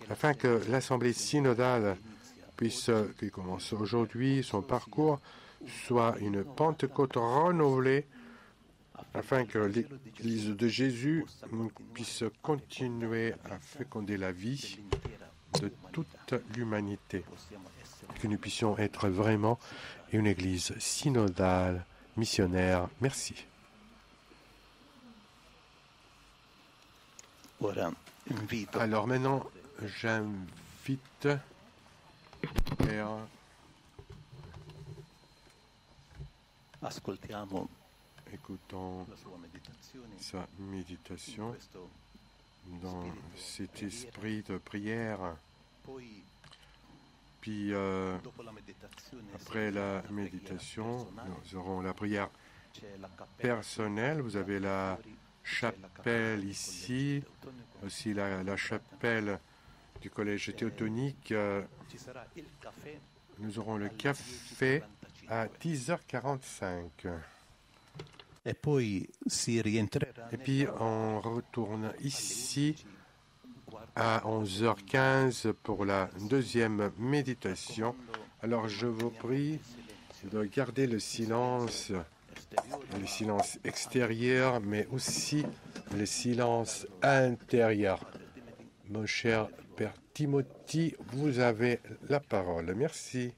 afin que l'Assemblée synodale puisse, qui commence aujourd'hui, son parcours, soit une Pentecôte renouvelée, afin que l'Église de Jésus puisse continuer à féconder la vie de toute l'humanité. Que nous puissions être vraiment une Église synodale, missionnaire. Merci. Alors maintenant, j'invite Père Ascoltiamo écoutons sa méditation dans cet esprit de prière. Puis euh, après la méditation, nous aurons la prière personnelle. Vous avez la chapelle ici, aussi la, la chapelle du collège théotonique. Nous aurons le café 10:45. à 10h45. E poi si rientrerà Et puis on retourne ici 11:15 à 11h15 pour la deuxième méditation. Alors je vous prie de garder le silence, le silence extérieur, mais aussi le silence intérieur. Mon cher Père Timothy, vous avez la parole. Merci.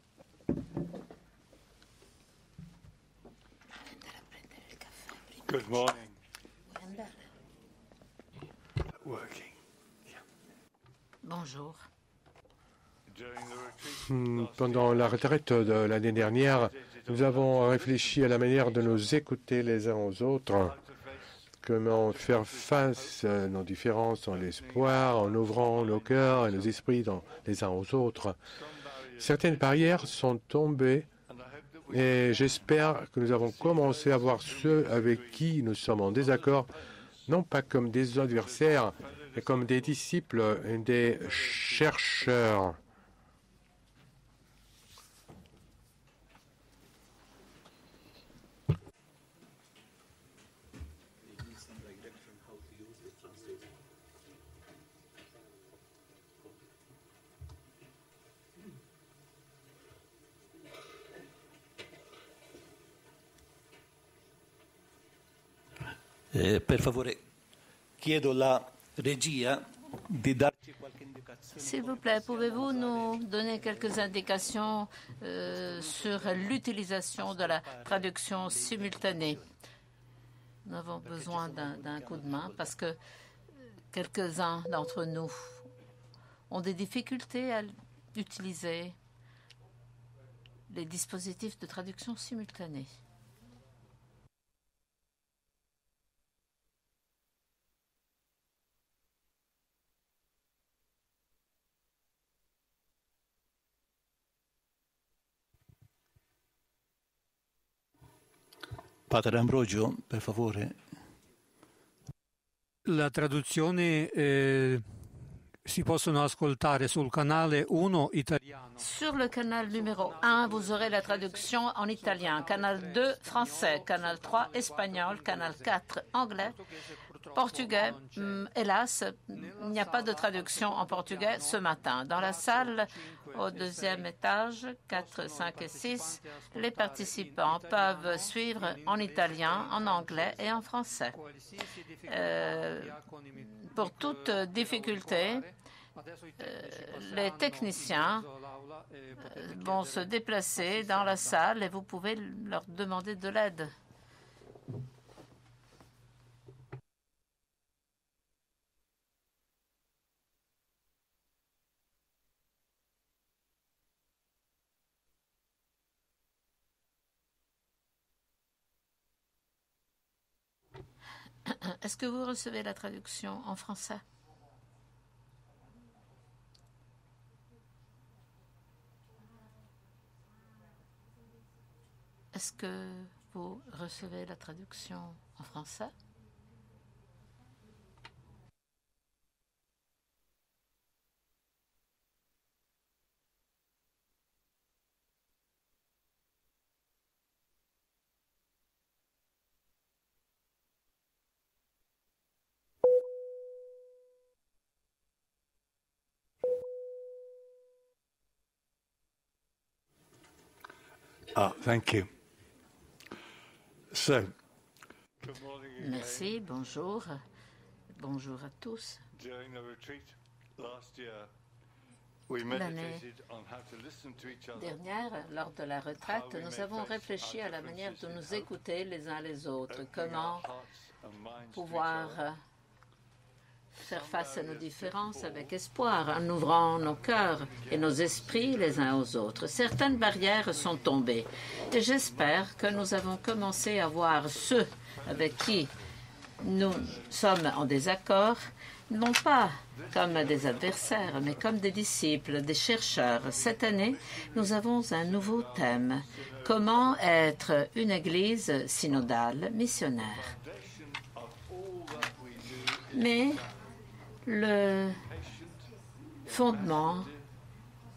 Good morning. Working. Bonjour. Hmm, Pendant la retraite de l'année dernière, nous avons réfléchi à la manière de nous écouter les uns aux autres, comment faire face à nos différences dans l'espoir, en ouvrant nos cœurs et nos esprits les uns aux autres. Certaines barrières sont tombées et j'espère que nous avons commencé à voir ceux avec qui nous sommes en désaccord, non pas comme des adversaires, mais comme des disciples et des chercheurs. Eh, per favore, indicazione. S'il vous plaît, pouvez-vous nous donner quelques indications euh, sur l'utilisation de la traduction simultanée? Nous avons besoin d'un coup de main parce que quelques-uns d'entre nous ont des difficultés à utiliser les dispositifs de traduction simultanée. Padre Ambrogio, per favore. La traduzione eh, si possono ascoltare sul canale 1 italiano. Sur le canal numéro 1, vous aurez la traduction en italien, canal 2 français, canal 3 espagnol, canal 4 anglais, portugais. Hum, hélas, il n'y a pas de traduction en portugais ce matin. Dans la salle au deuxième étage, 4, 5 et 6, les participants peuvent suivre en italien, en anglais et en français. Euh, pour toute difficulté, euh, les techniciens euh, vont se déplacer dans la salle et vous pouvez leur demander de l'aide. [COUGHS] Est-ce que vous recevez la traduction en français? Est-ce que vous recevez la traduction en français? Ah, thank you. So, Merci, bonjour. Bonjour à tous. during the retreat last year, we L'année meditated on how to listen to each other. dernière, lors de la retraite, nous avons réfléchi à la manière de nous écouter les uns les autres, comment pouvoir faire face à nos différences avec espoir, en ouvrant nos cœurs et nos esprits les uns aux autres. Certaines barrières sont tombées et j'espère que nous avons commencé à voir ceux avec qui nous sommes en désaccord, non pas comme des adversaires, mais comme des disciples, des chercheurs. Cette année, nous avons un nouveau thème. Comment être une Église synodale missionnaire? Mais le fondement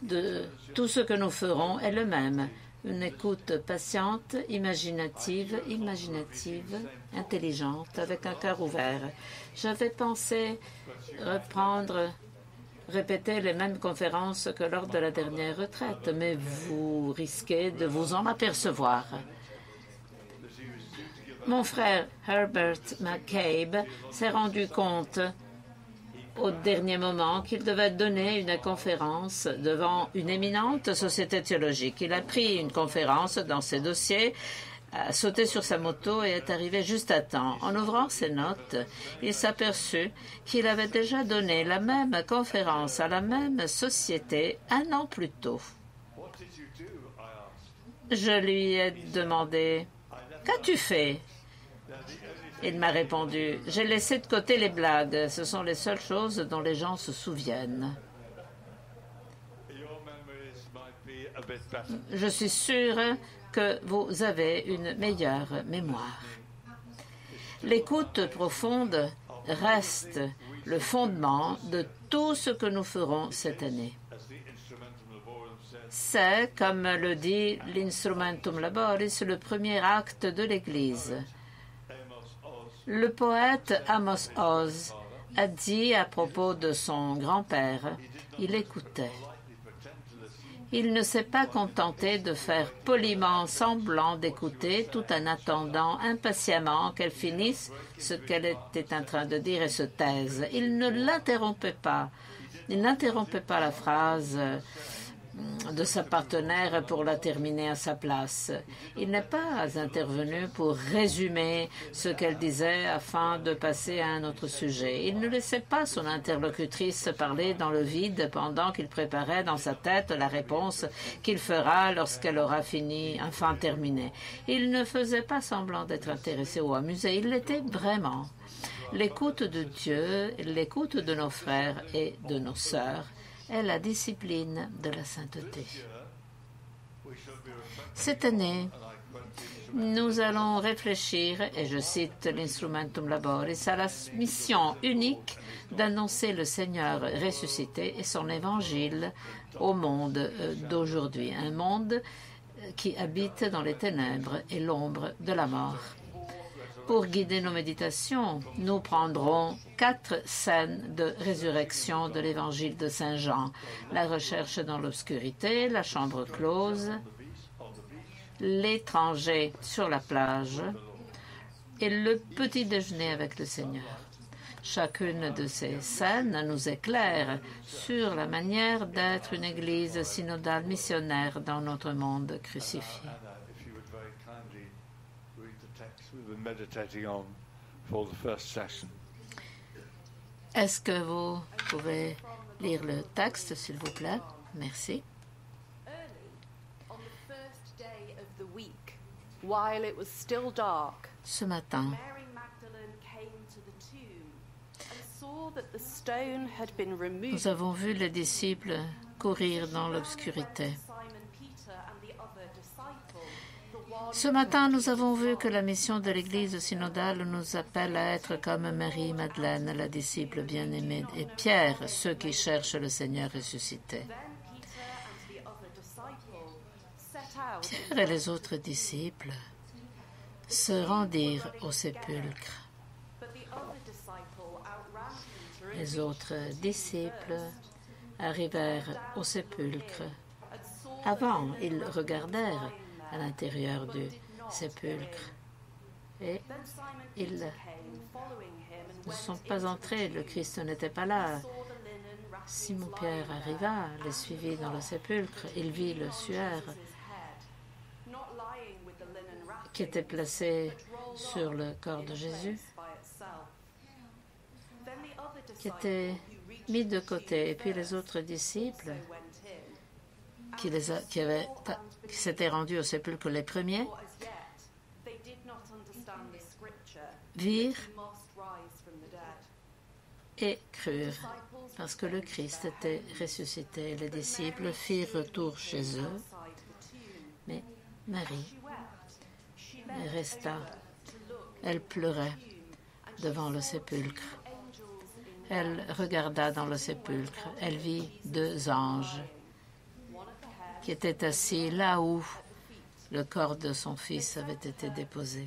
de tout ce que nous ferons est le même. Une écoute patiente, imaginative, imaginative, intelligente, avec un cœur ouvert. J'avais pensé reprendre, répéter les mêmes conférences que lors de la dernière retraite, mais vous risquez de vous en apercevoir. Mon frère Herbert McCabe s'est rendu compte au dernier moment qu'il devait donner une conférence devant une éminente société théologique. Il a pris une conférence dans ses dossiers, a sauté sur sa moto et est arrivé juste à temps. En ouvrant ses notes, il s'aperçut qu'il avait déjà donné la même conférence à la même société un an plus tôt. Je lui ai demandé Qu'as-tu fait? Il m'a répondu J'ai laissé de côté les blagues. Ce sont les seules choses dont les gens se souviennent. Je suis sûre que vous avez une meilleure mémoire. L'écoute profonde reste le fondement de tout ce que nous ferons cette année. C'est, comme le dit l'Instrumentum Laboris, le premier acte de l'Église. Le poète Amos Oz a dit à propos de son grand-père, il écoutait. Il ne s'est pas contenté de faire poliment semblant d'écouter tout en attendant impatiemment qu'elle finisse ce qu'elle était en train de dire et se taise. Il ne l'interrompait pas. Il n'interrompait pas la phrase de sa partenaire pour la terminer à sa place. Il n'est pas intervenu pour résumer ce qu'elle disait afin de passer à un autre sujet. Il ne laissait pas son interlocutrice parler dans le vide pendant qu'il préparait dans sa tête la réponse qu'il fera lorsqu'elle aura fini, enfin terminé. Il ne faisait pas semblant d'être intéressé ou amusé. Il l'était vraiment. L'écoute de Dieu, l'écoute de nos frères et de nos sœurs est la discipline de la sainteté. Cette année, nous allons réfléchir, et je cite l'Instrumentum Laboris, à la mission unique d'annoncer le Seigneur ressuscité et son évangile au monde euh, d'aujourd'hui, un monde euh, qui habite dans les ténèbres et l'ombre de la mort. Pour guider nos méditations, nous prendrons quatre scènes de résurrection de l'évangile de Saint Jean. La recherche dans l'obscurité, la chambre close, l'étranger sur la plage et le petit déjeuner avec le Seigneur. Chacune de ces scènes nous éclaire sur la manière d'être une Église synodale missionnaire dans notre monde crucifié. Est-ce que vous pouvez lire le texte, s'il vous plaît? Merci. Ce matin, Mary Magdalene came to the tomb and saw that the stone had been removed. nous avons vu les disciples courir dans l'obscurité. Ce matin, nous avons vu que la mission de l'Église synodale nous appelle à être comme Marie-Madeleine, la disciple bien-aimée, et Pierre, ceux qui cherchent le Seigneur ressuscité. Pierre et les autres disciples se rendirent au sépulcre. Les autres disciples arrivèrent au sépulcre. Avant, ils regardèrent à l'intérieur du sépulcre et ils ne sont pas entrés. Le Christ n'était pas là. Simon-Pierre arriva, les suivit dans le sépulcre. Il vit le suaire qui était placé sur le corps de Jésus, qui était mis de côté. Et puis les autres disciples qui, qui, avaient- qui s'étaient rendus au sépulcre les premiers virent et crurent, parce que le Christ était ressuscité. Les disciples firent retour chez eux, mais Marie resta. Elle pleurait devant le sépulcre. Elle regarda dans le sépulcre. Elle vit deux anges qui étaient assis là où le corps de son fils avait été déposé.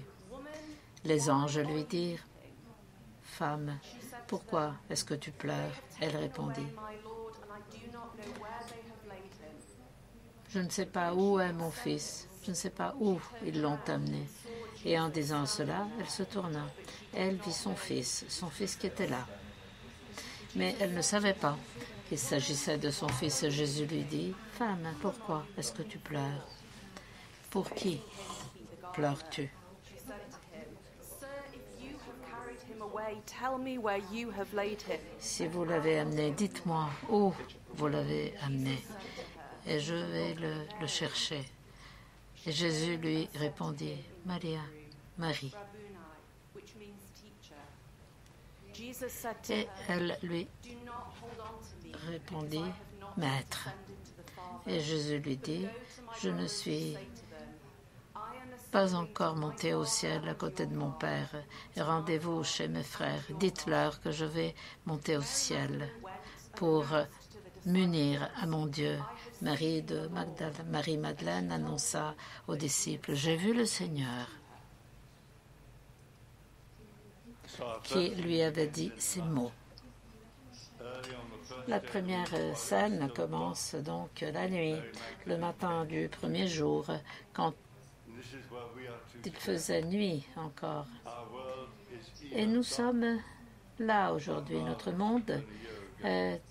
Les anges lui dirent, Femme, pourquoi est-ce que tu pleures? Elle répondit. Je ne sais pas où est mon fils, je ne sais pas où ils l'ont amené. Et en disant cela, elle se tourna. Elle vit son fils, son fils qui était là. Mais elle ne savait pas qu'il s'agissait de son fils. Jésus lui dit, Pourquoi est-ce que tu pleures? Pour qui pleures-tu? Si vous l'avez amené, dites-moi où vous l'avez amené, et je vais le, le chercher. Et Jésus lui répondit, Maria, Marie. Et elle lui répondit, Maître. Et Jésus lui dit, je ne suis pas encore monté au ciel à côté de mon Père. Rendez-vous chez mes frères. Dites-leur que je vais monter au ciel pour m'unir à mon Dieu. Marie de Marie Madeleine annonça aux disciples, j'ai vu le Seigneur qui lui avait dit ces mots. La première scène commence donc la nuit, le matin du premier jour, quand il faisait nuit encore. Et nous sommes là aujourd'hui. Notre monde est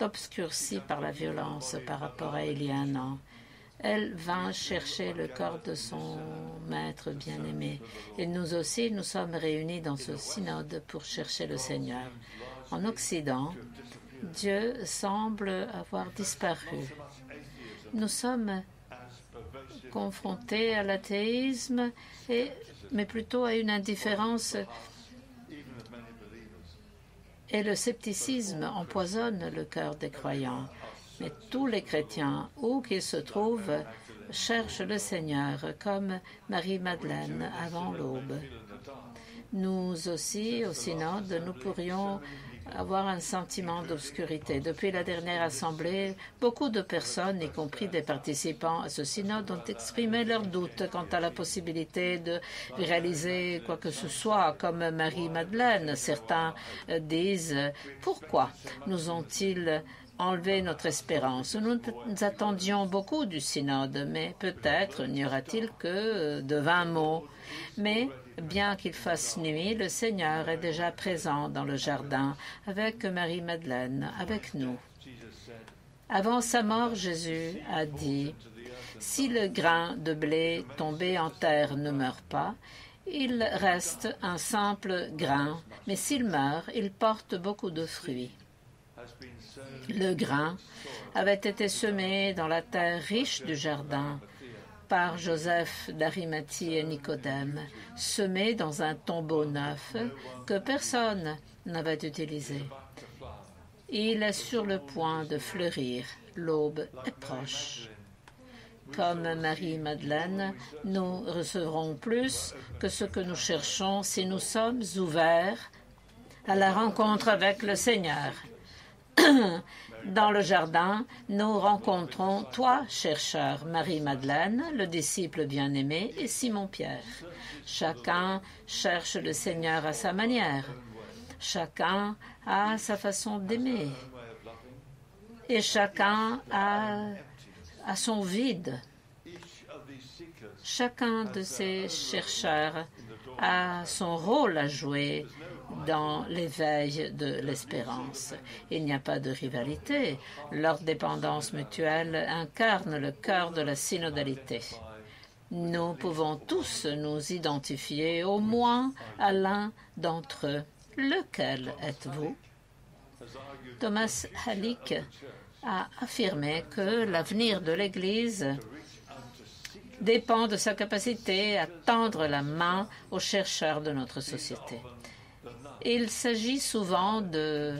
obscurci par la violence par rapport à il y a un an. Elle vint chercher le corps de son maître bien-aimé. Et nous aussi, nous sommes réunis dans ce synode pour chercher le Seigneur. En Occident, Dieu semble avoir disparu. Nous sommes confrontés à l'athéisme, mais plutôt à une indifférence. Et le scepticisme empoisonne le cœur des croyants. Mais tous les chrétiens, où qu'ils se trouvent, cherchent le Seigneur, comme Marie-Madeleine avant l'aube. Nous aussi, au synode, nous pourrions avoir un sentiment d'obscurité. Depuis la dernière assemblée, beaucoup de personnes, y compris des participants à ce synode, ont exprimé leurs doutes quant à la possibilité de réaliser quoi que ce soit, comme Marie-Madeleine. Certains disent Pourquoi nous ont-ils enlevé notre espérance? Nous, nous attendions beaucoup du synode, mais peut-être n'y aura-t-il que de vingt mots. Mais Bien qu'il fasse nuit, le Seigneur est déjà présent dans le jardin avec Marie-Madeleine, avec nous. Avant sa mort, Jésus a dit, Si le grain de blé tombé en terre ne meurt pas, il reste un simple grain, mais s'il meurt, il porte beaucoup de fruits. Le grain avait été semé dans la terre riche du jardin par Joseph d'Arimathie et Nicodème, semé dans un tombeau neuf que personne n'avait utilisé. Il est sur le point de fleurir. L'aube est proche. Comme Marie-Madeleine, nous recevrons plus que ce que nous cherchons si nous sommes ouverts à la rencontre avec le Seigneur. [CLEARS THROAT] Dans le jardin, nous rencontrons toi, chercheur, Marie-Madeleine, le disciple bien-aimé, et Simon-Pierre. Chacun cherche le Seigneur à sa manière. Chacun a sa façon d'aimer. Et chacun a, a son vide. Chacun de ces chercheurs a son rôle à jouer dans l'éveil de l'espérance. Il n'y a pas de rivalité. Leur dépendance mutuelle incarne le cœur de la synodalité. Nous pouvons tous nous identifier au moins à l'un d'entre eux. Lequel êtes-vous? Thomas Halleck a affirmé que l'avenir de l'Église dépend de sa capacité à tendre la main aux chercheurs de notre société. Il s'agit souvent de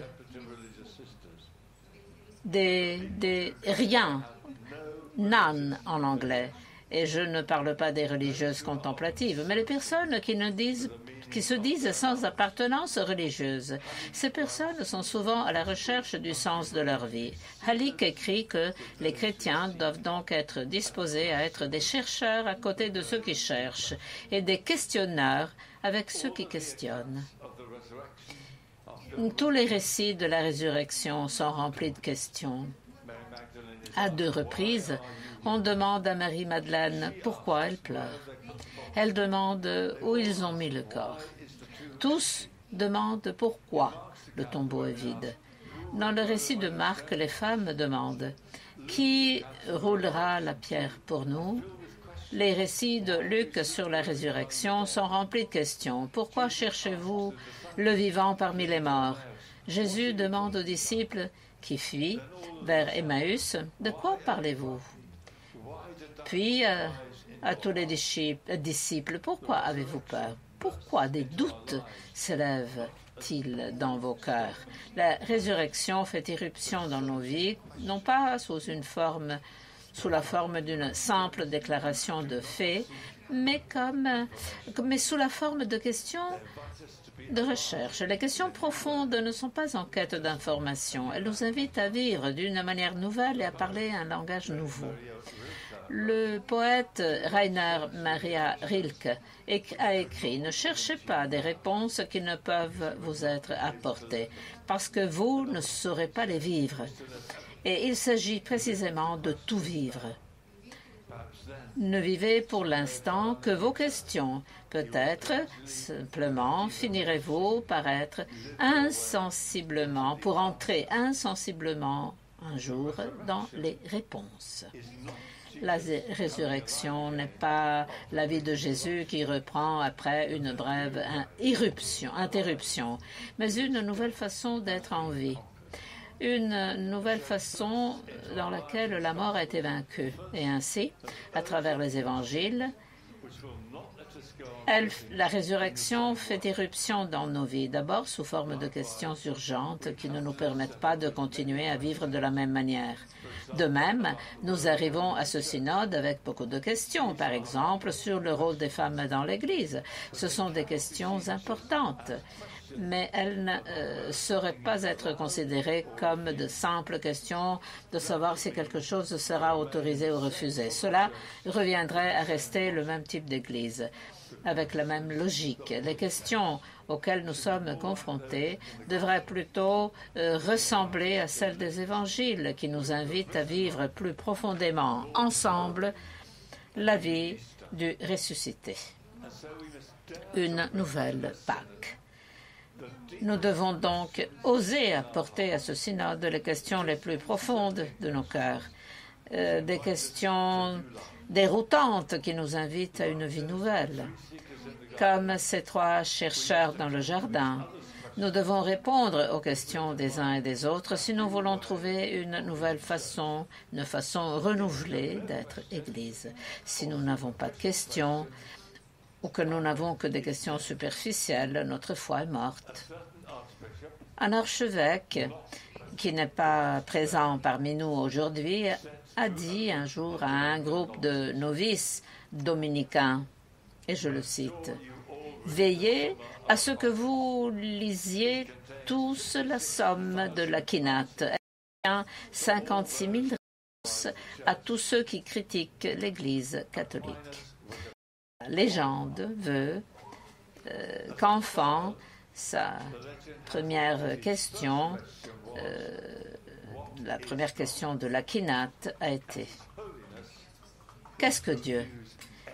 des, des riens, nan en anglais. Et je ne parle pas des religieuses contemplatives, mais les personnes qui ne disent qui se disent sans appartenance religieuse. Ces personnes sont souvent à la recherche du sens de leur vie. Halik écrit que les chrétiens doivent donc être disposés à être des chercheurs à côté de ceux qui cherchent et des questionneurs avec ceux qui questionnent. Tous les récits de la résurrection sont remplis de questions. À deux reprises, on demande à Marie-Madeleine pourquoi elle pleure. Elle demande où ils ont mis le corps. Tous demandent pourquoi le tombeau est vide. Dans le récit de Marc, les femmes demandent Qui roulera la pierre pour nous? Les récits de Luc sur la résurrection sont remplis de questions. Pourquoi cherchez-vous le vivant parmi les morts. Jésus demande aux disciples qui fuient vers Emmaüs, De quoi parlez-vous? Puis euh, à tous les disciples, pourquoi avez-vous peur? Pourquoi des doutes s'élèvent passe-t-il dans vos cœurs? La résurrection fait irruption dans nos vies, non pas sous la forme d'une simple déclaration de fait, mais sous la forme de questions de recherche. Les questions profondes ne sont pas en quête d'information. Elles nous invitent à vivre d'une manière nouvelle et à parler un langage nouveau. Le poète Rainer Maria Rilke a écrit Ne cherchez pas des réponses qui ne peuvent vous être apportées, parce que vous ne saurez pas les vivre. Et il s'agit précisément de tout vivre. Ne vivez pour l'instant que vos questions. Peut-être, simplement, finirez-vous par être insensiblement, pour entrer insensiblement un jour dans les réponses. La résurrection n'est pas la vie de Jésus qui reprend après une brève irruption, interruption, mais une nouvelle façon d'être en vie. Une nouvelle façon dans laquelle la mort a été vaincue. Et ainsi, à travers les évangiles, la résurrection fait irruption dans nos vies, d'abord sous forme de questions urgentes qui ne nous permettent pas de continuer à vivre de la même manière. De même, nous arrivons à ce synode avec beaucoup de questions, par exemple sur le rôle des femmes dans l'Église. Ce sont des questions importantes mais elles ne euh, sauraient pas être considérées comme de simples questions de savoir si quelque chose sera autorisé ou refusé. Cela reviendrait à rester le même type d'Église, avec la même logique. Les questions auxquelles nous sommes confrontés devraient plutôt euh, ressembler à celles des évangiles qui nous invitent à vivre plus profondément ensemble la vie du ressuscité. Une nouvelle Pâque. Nous devons donc oser apporter à ce synode les questions les plus profondes de nos cœurs, euh, des questions déroutantes qui nous invitent à une vie nouvelle, comme ces trois chercheurs dans le jardin. Nous devons répondre aux questions des uns et des autres si nous voulons trouver une nouvelle façon, une façon renouvelée d'être Église. Si nous n'avons pas de questions ou que nous n'avons que des questions superficielles, notre foi est morte. Un archevêque qui n'est pas présent parmi nous aujourd'hui a dit un jour à un groupe de novices dominicains, et je le cite, Veillez à ce que vous lisiez tous la somme de la quinate. 56 000 à tous ceux qui critiquent l'Église catholique. Légende veut qu'enfant, sa première question, euh, la première question de la quinate a été Qu'est-ce que Dieu?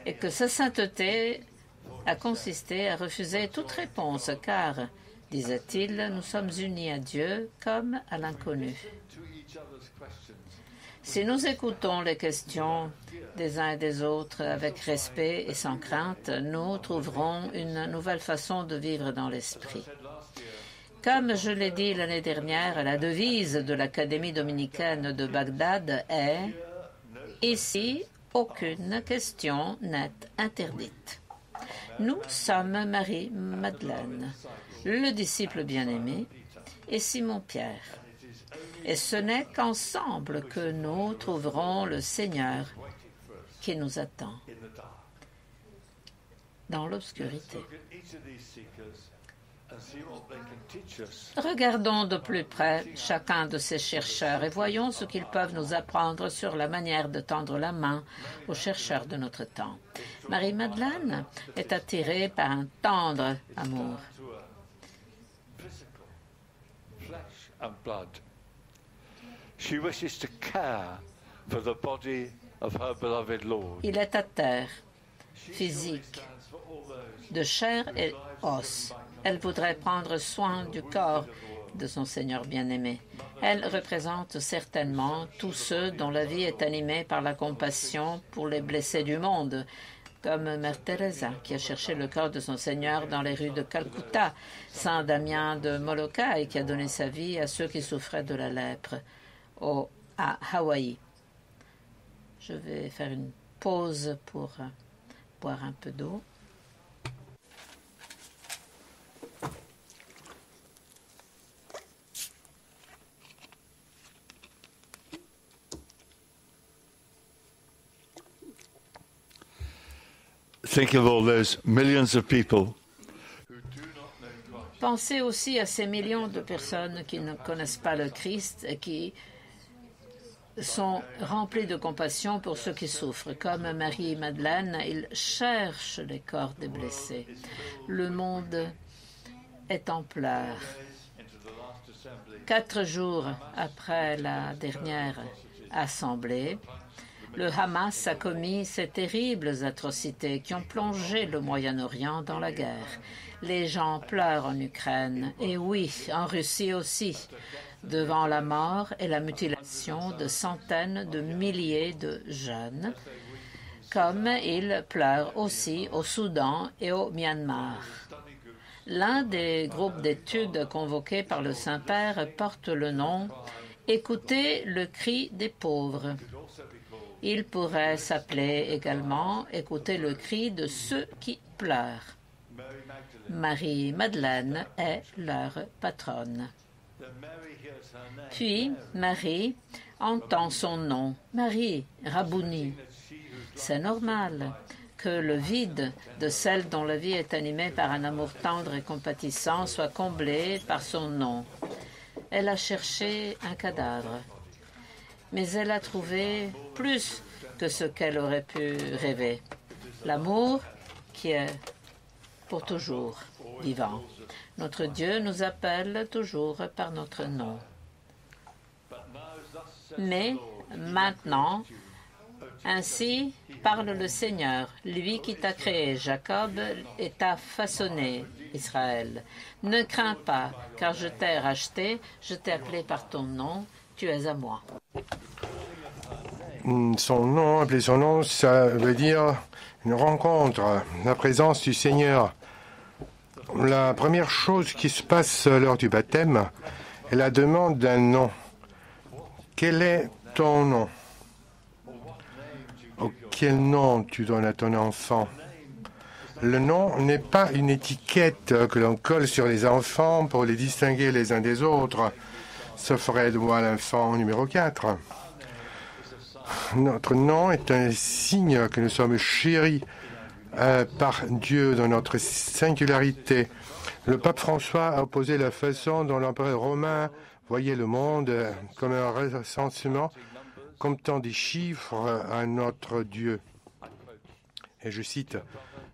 Et que sa sainteté a consisté à refuser toute réponse, car, disait-il, nous sommes unis à Dieu comme à l'inconnu. Si nous écoutons les questions des uns et des autres avec respect et sans crainte, nous trouverons une nouvelle façon de vivre dans l'esprit. Comme je l'ai dit l'année dernière, la devise de l'Académie dominicaine de Bagdad est Ici, aucune question n'est interdite. Nous sommes Marie-Madeleine, le disciple bien-aimé, et Simon-Pierre. Et ce n'est qu'ensemble que nous trouverons le Seigneur qui nous attend dans l'obscurité. Regardons de plus près chacun de ces chercheurs et voyons ce qu'ils peuvent nous apprendre sur la manière de tendre la main aux chercheurs de notre temps. Marie-Madeleine est attirée par un tendre amour. Il est à terre, physique, de chair et os. Elle voudrait prendre soin du corps de son Seigneur bien-aimé. Elle représente certainement tous ceux dont la vie est animée par la compassion pour les blessés du monde, comme Mère Teresa, qui a cherché le corps de son Seigneur dans les rues de Calcutta, Saint Damien de Molokai, qui a donné sa vie à ceux qui souffraient de la lèpre au, à Hawaï. Je vais faire une pause pour euh, boire un peu d'eau. Pensez aussi à ces millions de personnes qui ne connaissent pas le Christ et qui sont remplies de compassion pour ceux qui souffrent. Comme Marie et Madeleine, ils cherchent les corps des blessés. Le monde est en pleurs. Quatre jours après la dernière assemblée, le Hamas a commis ces terribles atrocités qui ont plongé le Moyen-Orient dans la guerre. Les gens pleurent en Ukraine et oui, en Russie aussi, devant la mort et la mutilation de centaines de milliers de jeunes, comme ils pleurent aussi au Soudan et au Myanmar. L'un des groupes d'études convoqués par le Saint-Père porte le nom Écoutez le cri des pauvres. Il pourrait s'appeler également Écoutez le cri de ceux qui pleurent. Marie-Madeleine est leur patronne. Puis Marie entend son nom, Marie Rabouni. C'est normal que le vide de celle dont la vie est animée par un amour tendre et compatissant soit comblé par son nom. Elle a cherché un cadavre, mais elle a trouvé plus que ce qu'elle aurait pu rêver. L'amour qui est pour toujours vivant. Notre Dieu nous appelle toujours par notre nom. Mais maintenant, ainsi parle le Seigneur, lui qui t'a créé, Jacob, et t'a façonné, Israël. Ne crains pas, car je t'ai racheté, je t'ai appelé par ton nom, tu es à moi. Son nom, appeler son nom, ça veut dire une rencontre, la présence du Seigneur. La première chose qui se passe lors du baptême est la demande d'un nom. Quel est ton nom? Oh, Quel nom tu donnes à ton enfant? Le nom n'est pas une étiquette que l'on colle sur les enfants pour les distinguer les uns des autres, sauf Fred voit l'enfant numéro 4. Notre nom est un signe que nous sommes chéris euh, par Dieu dans notre singularité. Le pape François a opposé la façon dont l'empereur romain voyait le monde comme un recensement comptant des chiffres à notre Dieu. Et je cite,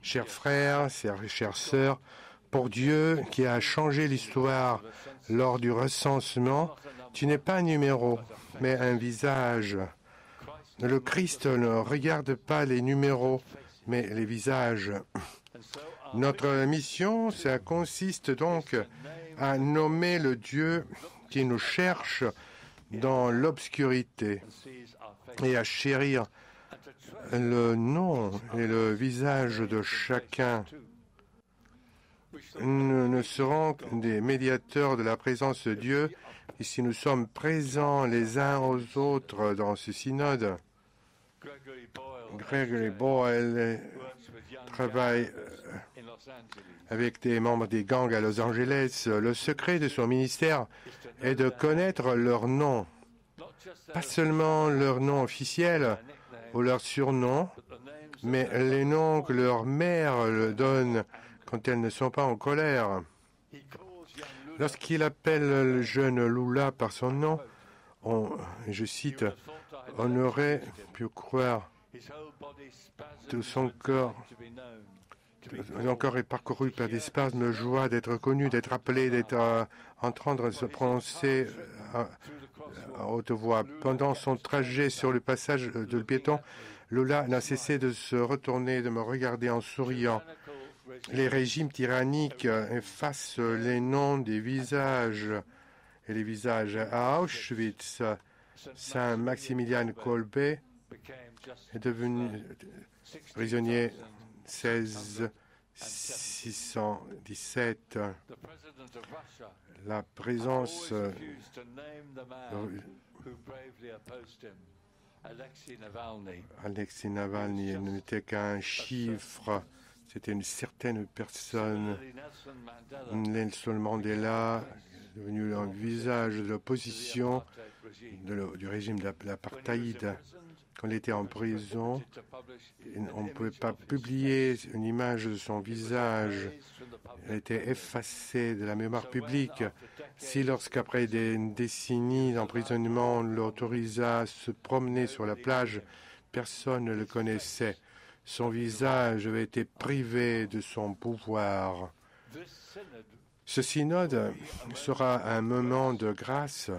Chers frères, chères sœurs, pour Dieu qui a changé l'histoire lors du recensement, tu n'es pas un numéro, mais un visage. Le Christ ne regarde pas les numéros, mais les visages. Notre mission, ça consiste donc à nommer le Dieu qui nous cherche dans l'obscurité et à chérir le nom et le visage de chacun. Nous ne serons des médiateurs de la présence de Dieu et si nous sommes présents les uns aux autres dans ce synode. Gregory Boyle travaille euh, avec des membres des gangs à Los Angeles. Le secret de son ministère est de connaître leur nom. Pas seulement leur nom officiel ou leur surnom, mais les noms que leur mère le donne quand elles ne sont pas en colère. Lorsqu'il appelle le jeune Lula par son nom, je cite, on aurait pu croire tout son corps. Son corps est parcouru par des spasmes de joie d'être connu, d'être appelé, d'être euh, en train de se prononcer euh, à, haute voix. Pendant son trajet sur le passage de le piéton, Lola n'a cessé de se retourner, de me regarder en souriant. Les régimes tyranniques effacent les noms des visages et les visages. À Auschwitz, Saint Maximilien Kolbe est devenu prisonnier 16 617. La présence Alexei Navalny n'était qu'un chiffre, c'était une certaine personne. Nelson Mandela devenu un visage de l'opposition du régime de l'apartheid quand il était en prison, on ne pouvait pas publier une image de son visage. Elle était effacée de la mémoire publique. Si lorsqu'après des décennies d'emprisonnement, on l'autorisa à se promener sur la plage, personne ne le connaissait. Son visage avait été privé de son pouvoir. Ce synode sera un moment de grâce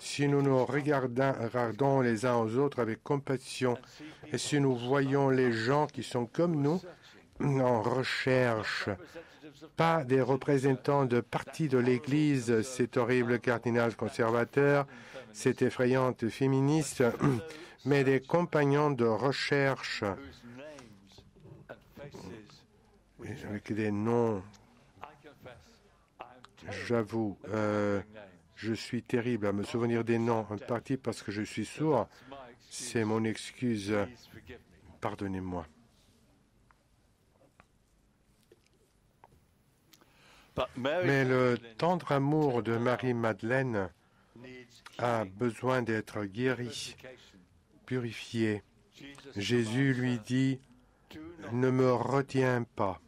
si nous nous regardons les uns aux autres avec compassion et si nous voyons les gens qui sont comme nous en recherche, pas des représentants de partis de l'Église, cet horrible cardinal conservateur, cette effrayante féministe, [CLEARS THROAT] mais des compagnons de recherche avec des noms. J'avoue, euh, je suis terrible à me souvenir des noms, en partie parce que je suis sourd. C'est mon excuse. Pardonnez-moi. Mais le tendre amour de Marie-Madeleine a besoin d'être guéri, purifié. Jésus lui dit, ne me retiens pas.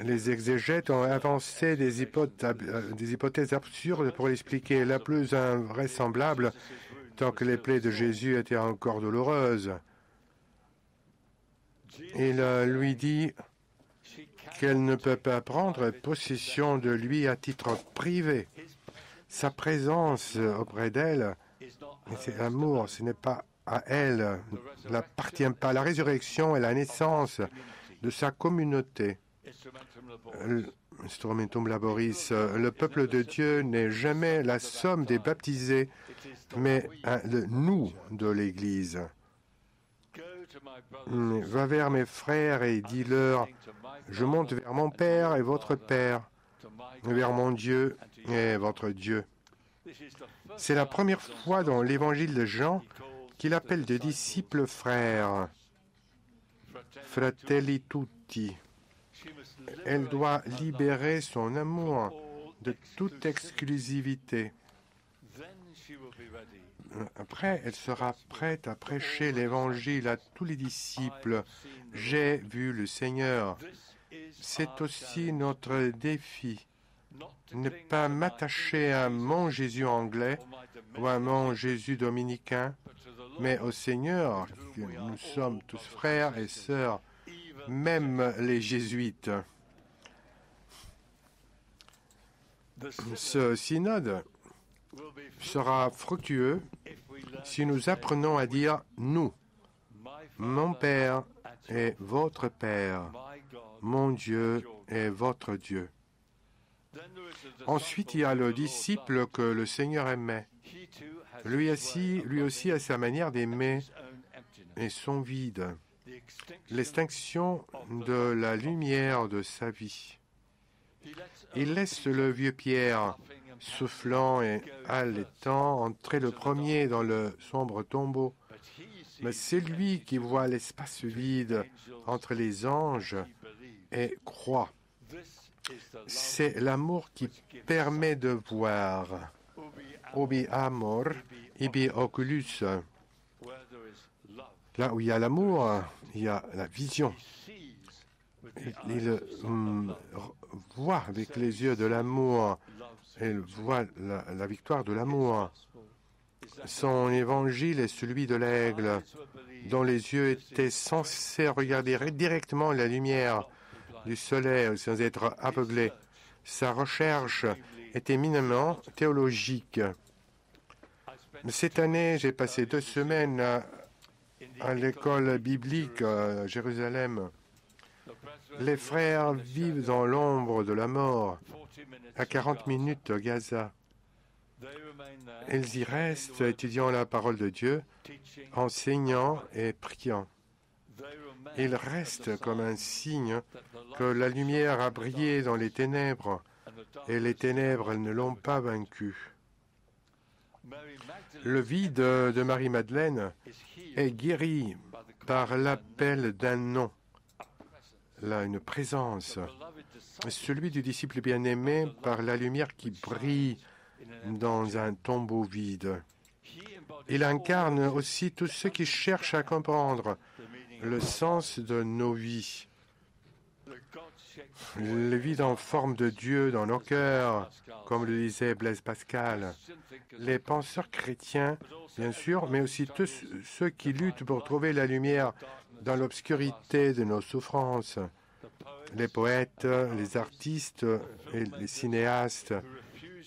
Les exégètes ont avancé des hypothèses, absurdes pour l'expliquer. La plus invraisemblable, tant que les plaies de Jésus étaient encore douloureuses. Il lui dit qu'elle ne peut pas prendre possession de lui à titre privé. Sa présence auprès d'elle, c'est l'amour, ce n'est pas à elle, n'appartient pas. La résurrection est la naissance de sa communauté. Laboris, le peuple de Dieu n'est jamais la somme des baptisés, mais le nous de l'Église. Va vers mes frères et dis-leur, je monte vers mon Père et votre Père, vers mon Dieu et votre Dieu. C'est la première fois dans l'évangile de Jean qu'il appelle des disciples frères, fratelli tutti. Elle doit libérer son amour de toute exclusivité. Après, elle sera prête à prêcher l'Évangile à tous les disciples. J'ai vu le Seigneur. C'est aussi notre défi. Ne pas m'attacher à mon Jésus anglais ou à mon Jésus dominicain, mais au Seigneur. Nous sommes tous frères et sœurs, même les jésuites. Ce synode sera fructueux si nous apprenons à dire nous, mon Père est votre Père, mon Dieu est votre Dieu. Ensuite, il y a le disciple que le Seigneur aimait. Lui aussi, lui aussi a sa manière d'aimer et son vide, l'extinction de la lumière de sa vie. Il laisse le vieux Pierre, soufflant et haletant, entrer le premier dans le sombre tombeau. Mais c'est lui qui voit l'espace vide entre les anges et croit. C'est l'amour qui permet de voir. Obi amor, ibi oculus. Là où il y a l'amour, il y a la vision. Il, hum, voit avec les yeux de l'amour, il voit la, victoire de l'amour. Son évangile est celui de l'aigle, dont les yeux étaient censés regarder directement la lumière du soleil sans être aveuglés. Sa recherche est éminemment théologique. Cette année, j'ai passé deux semaines à, à l'école biblique à Jérusalem. Les frères vivent dans l'ombre de la mort, à 40 minutes de Gaza. Ils y restent étudiant la parole de Dieu, enseignant et priant. Ils restent comme un signe que la lumière a brillé dans les ténèbres et les ténèbres ne l'ont pas vaincu. Le vide de Marie-Madeleine est guéri par l'appel d'un nom là une présence, celui du disciple bien-aimé par la lumière qui brille dans un tombeau vide. Il incarne aussi tous ceux qui cherchent à comprendre le sens de nos vies. Le vide en forme de Dieu dans nos cœurs, comme le disait Blaise Pascal. Les penseurs chrétiens, bien sûr, mais aussi tous ceux qui luttent pour trouver la lumière dans l'obscurité de nos souffrances. Les poètes, les artistes et les cinéastes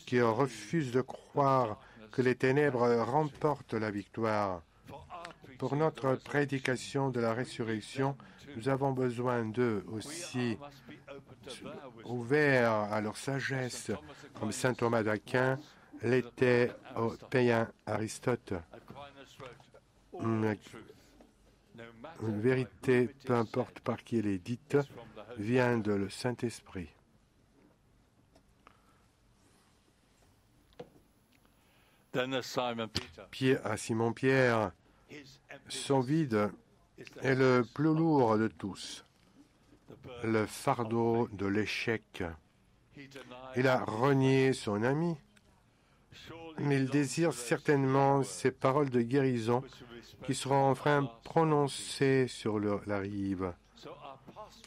qui refusent de croire que les ténèbres remportent la victoire. Pour notre prédication de la résurrection, nous avons besoin d'eux aussi, ouverts à leur sagesse, comme saint Thomas d'Aquin l'était au païen Aristote. Une, vérité, peu importe par qui elle est dite, vient de le Saint-Esprit. Pierre, à Simon-Pierre, son vide est le plus lourd de tous, le fardeau de l'échec. Il a renié son ami, mais il désire certainement ces paroles de guérison qui seront enfin prononcées sur la rive.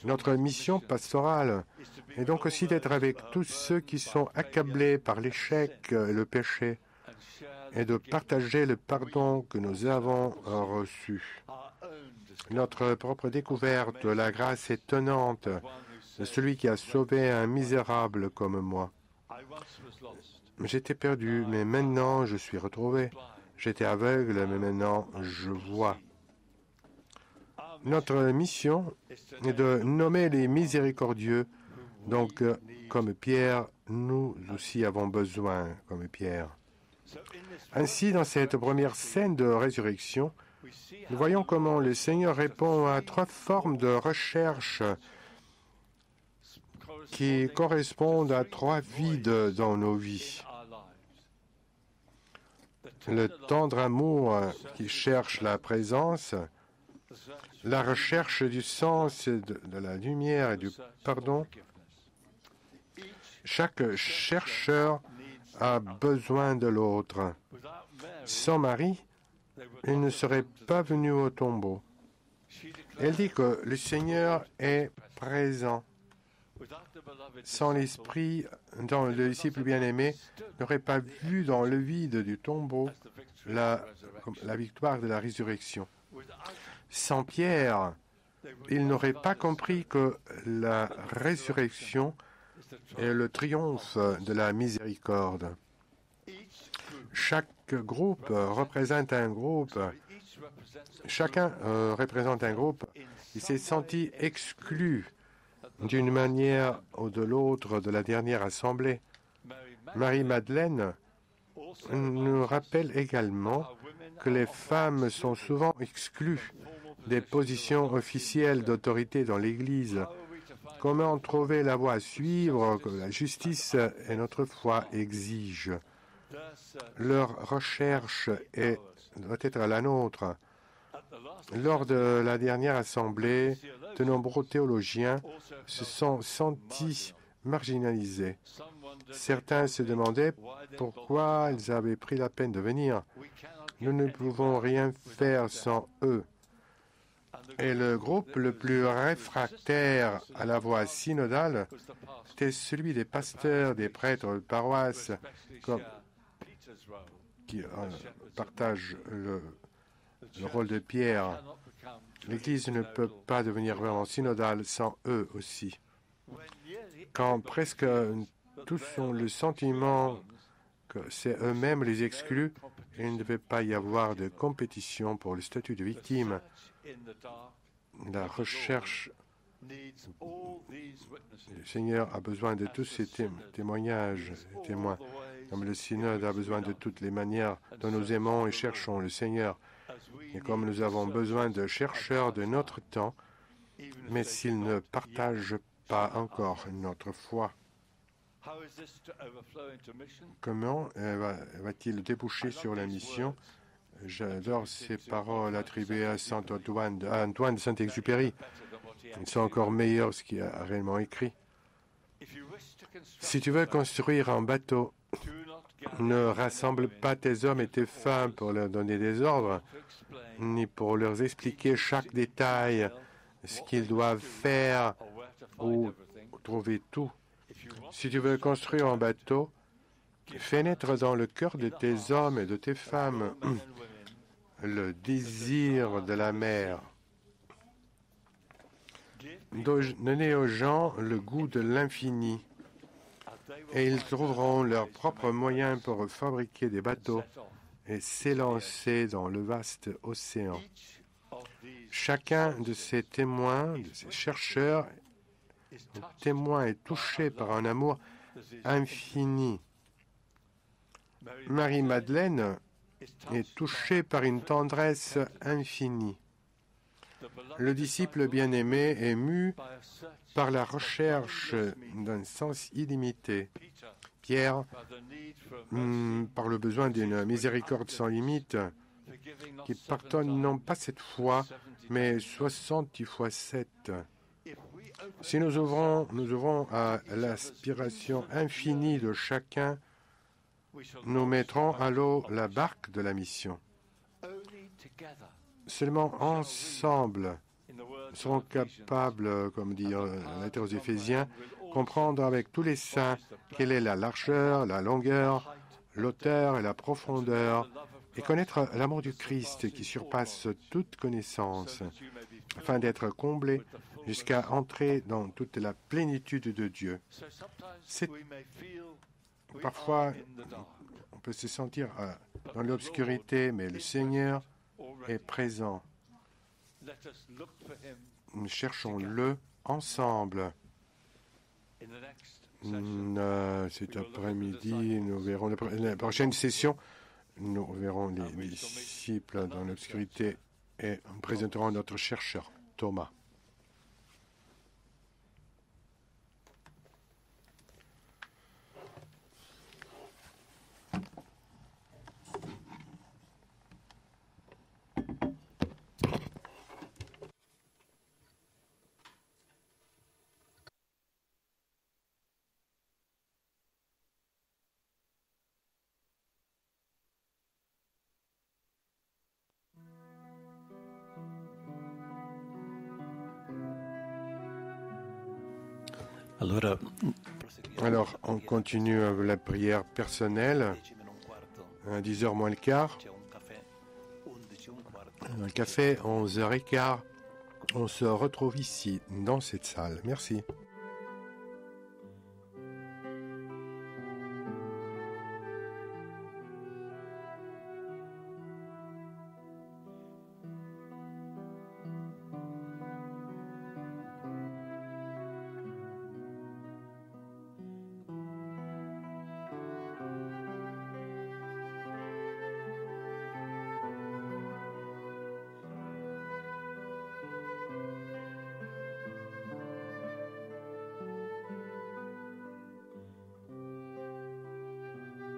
Notre mission pastorale est donc aussi d'être avec tous ceux qui sont accablés par l'échec et le péché et de partager le pardon que nous avons reçu. Notre propre découverte de la grâce étonnante de celui qui a sauvé un misérable comme moi. J'étais perdu, mais maintenant je suis retrouvé. J'étais aveugle, mais maintenant je vois. Notre mission est de nommer les miséricordieux. Donc, euh, comme Pierre, nous aussi avons besoin, comme Pierre. Ainsi, dans cette première scène de résurrection, nous voyons comment le Seigneur répond à trois formes de recherche qui correspondent à trois vides dans nos vies. Le tendre amour qui cherche la présence, la recherche du sens, de la lumière et du pardon. Chaque chercheur a besoin de l'autre. Sans Marie, il ne serait pas venu au tombeau. Elle dit que le Seigneur est présent. Sans l'Esprit, dans le disciple bien-aimé, n'aurait pas vu dans le vide du tombeau la, victoire de la résurrection. Sans Pierre, il n'aurait pas compris que la résurrection est le triomphe de la miséricorde. Chaque groupe représente un groupe. Chacun euh, représente un groupe. Il s'est senti exclu d'une manière ou de l'autre de la dernière assemblée. Marie-Madeleine nous rappelle également que les femmes sont souvent exclues des positions officielles d'autorité dans l'Église. Comment trouver la voie à suivre que la justice et notre foi exigent? Leur recherche doit être la nôtre. Lors de la dernière assemblée, de nombreux théologiens se sont sentis marginalisés. Certains se demandaient pourquoi ils avaient pris la peine de venir. Nous ne pouvons rien faire sans eux. Et le groupe le plus réfractaire à la voie synodale était celui des pasteurs, des prêtres de paroisse, qui euh, partagent le, le rôle de Pierre. L'Église ne peut pas devenir vraiment synodale sans eux aussi. Quand presque tous ont le sentiment que c'est eux-mêmes les exclus, il ne devait pas y avoir de compétition pour le statut de victime. La recherche le Seigneur a besoin de tous ces té- témoignages, témoins. Comme le synode a besoin de toutes les manières dont nous aimons et cherchons le Seigneur. Et comme nous avons besoin de chercheurs de notre temps, mais s'ils ne partagent pas encore notre foi, comment euh, va- va-t-il déboucher sur la mission? J'adore ces paroles attribuées à Saint Antoine de Saint-Exupéry. Ils sont encore meilleurs ce qu'il a réellement écrit. Si tu veux construire un bateau, Ne rassemble pas tes hommes et tes femmes pour leur donner des ordres, ni pour leur expliquer chaque détail, ce qu'ils doivent faire ou trouver tout. Si tu veux construire un bateau, fais naître dans le cœur de tes hommes et de tes femmes [CLEARS THROAT] le désir de la mer. Donnez aux gens le goût de l'infini et ils trouveront leurs propres moyens pour fabriquer des bateaux et s'élancer dans le vaste océan. Chacun de ces témoins, de ces chercheurs, témoin est touché par un amour infini. Marie-Madeleine est touchée par une tendresse infinie. Le disciple bien-aimé est mu par la recherche d'un sens illimité. Pierre, hmm, par le besoin d'une miséricorde sans limite, qui pardonne non pas cette fois, mais 60 fois 7. Si nous ouvrons, nous ouvrons à l'aspiration infinie de chacun, nous mettrons à l'eau la barque de la mission. Seulement ensemble seront capables, comme dit la lettre aux Éphésiens, comprendre avec tous les saints quelle est la largeur, la longueur, l'auteur et la profondeur, et connaître l'amour du Christ qui surpasse toute connaissance, afin d'être comblé jusqu'à entrer dans toute la plénitude de Dieu. Parfois, on peut se sentir euh, dans l'obscurité, mais le Seigneur est présent. Nous cherchons-le ensemble. Euh, cet après-midi, nous verrons la prochaine session. Nous verrons les disciples dans l'obscurité et nous présenterons notre chercheur, Thomas. Continue avec la prière personnelle. À 10h moins le quart. Un café, 11h15. On se retrouve ici, dans cette salle. Merci.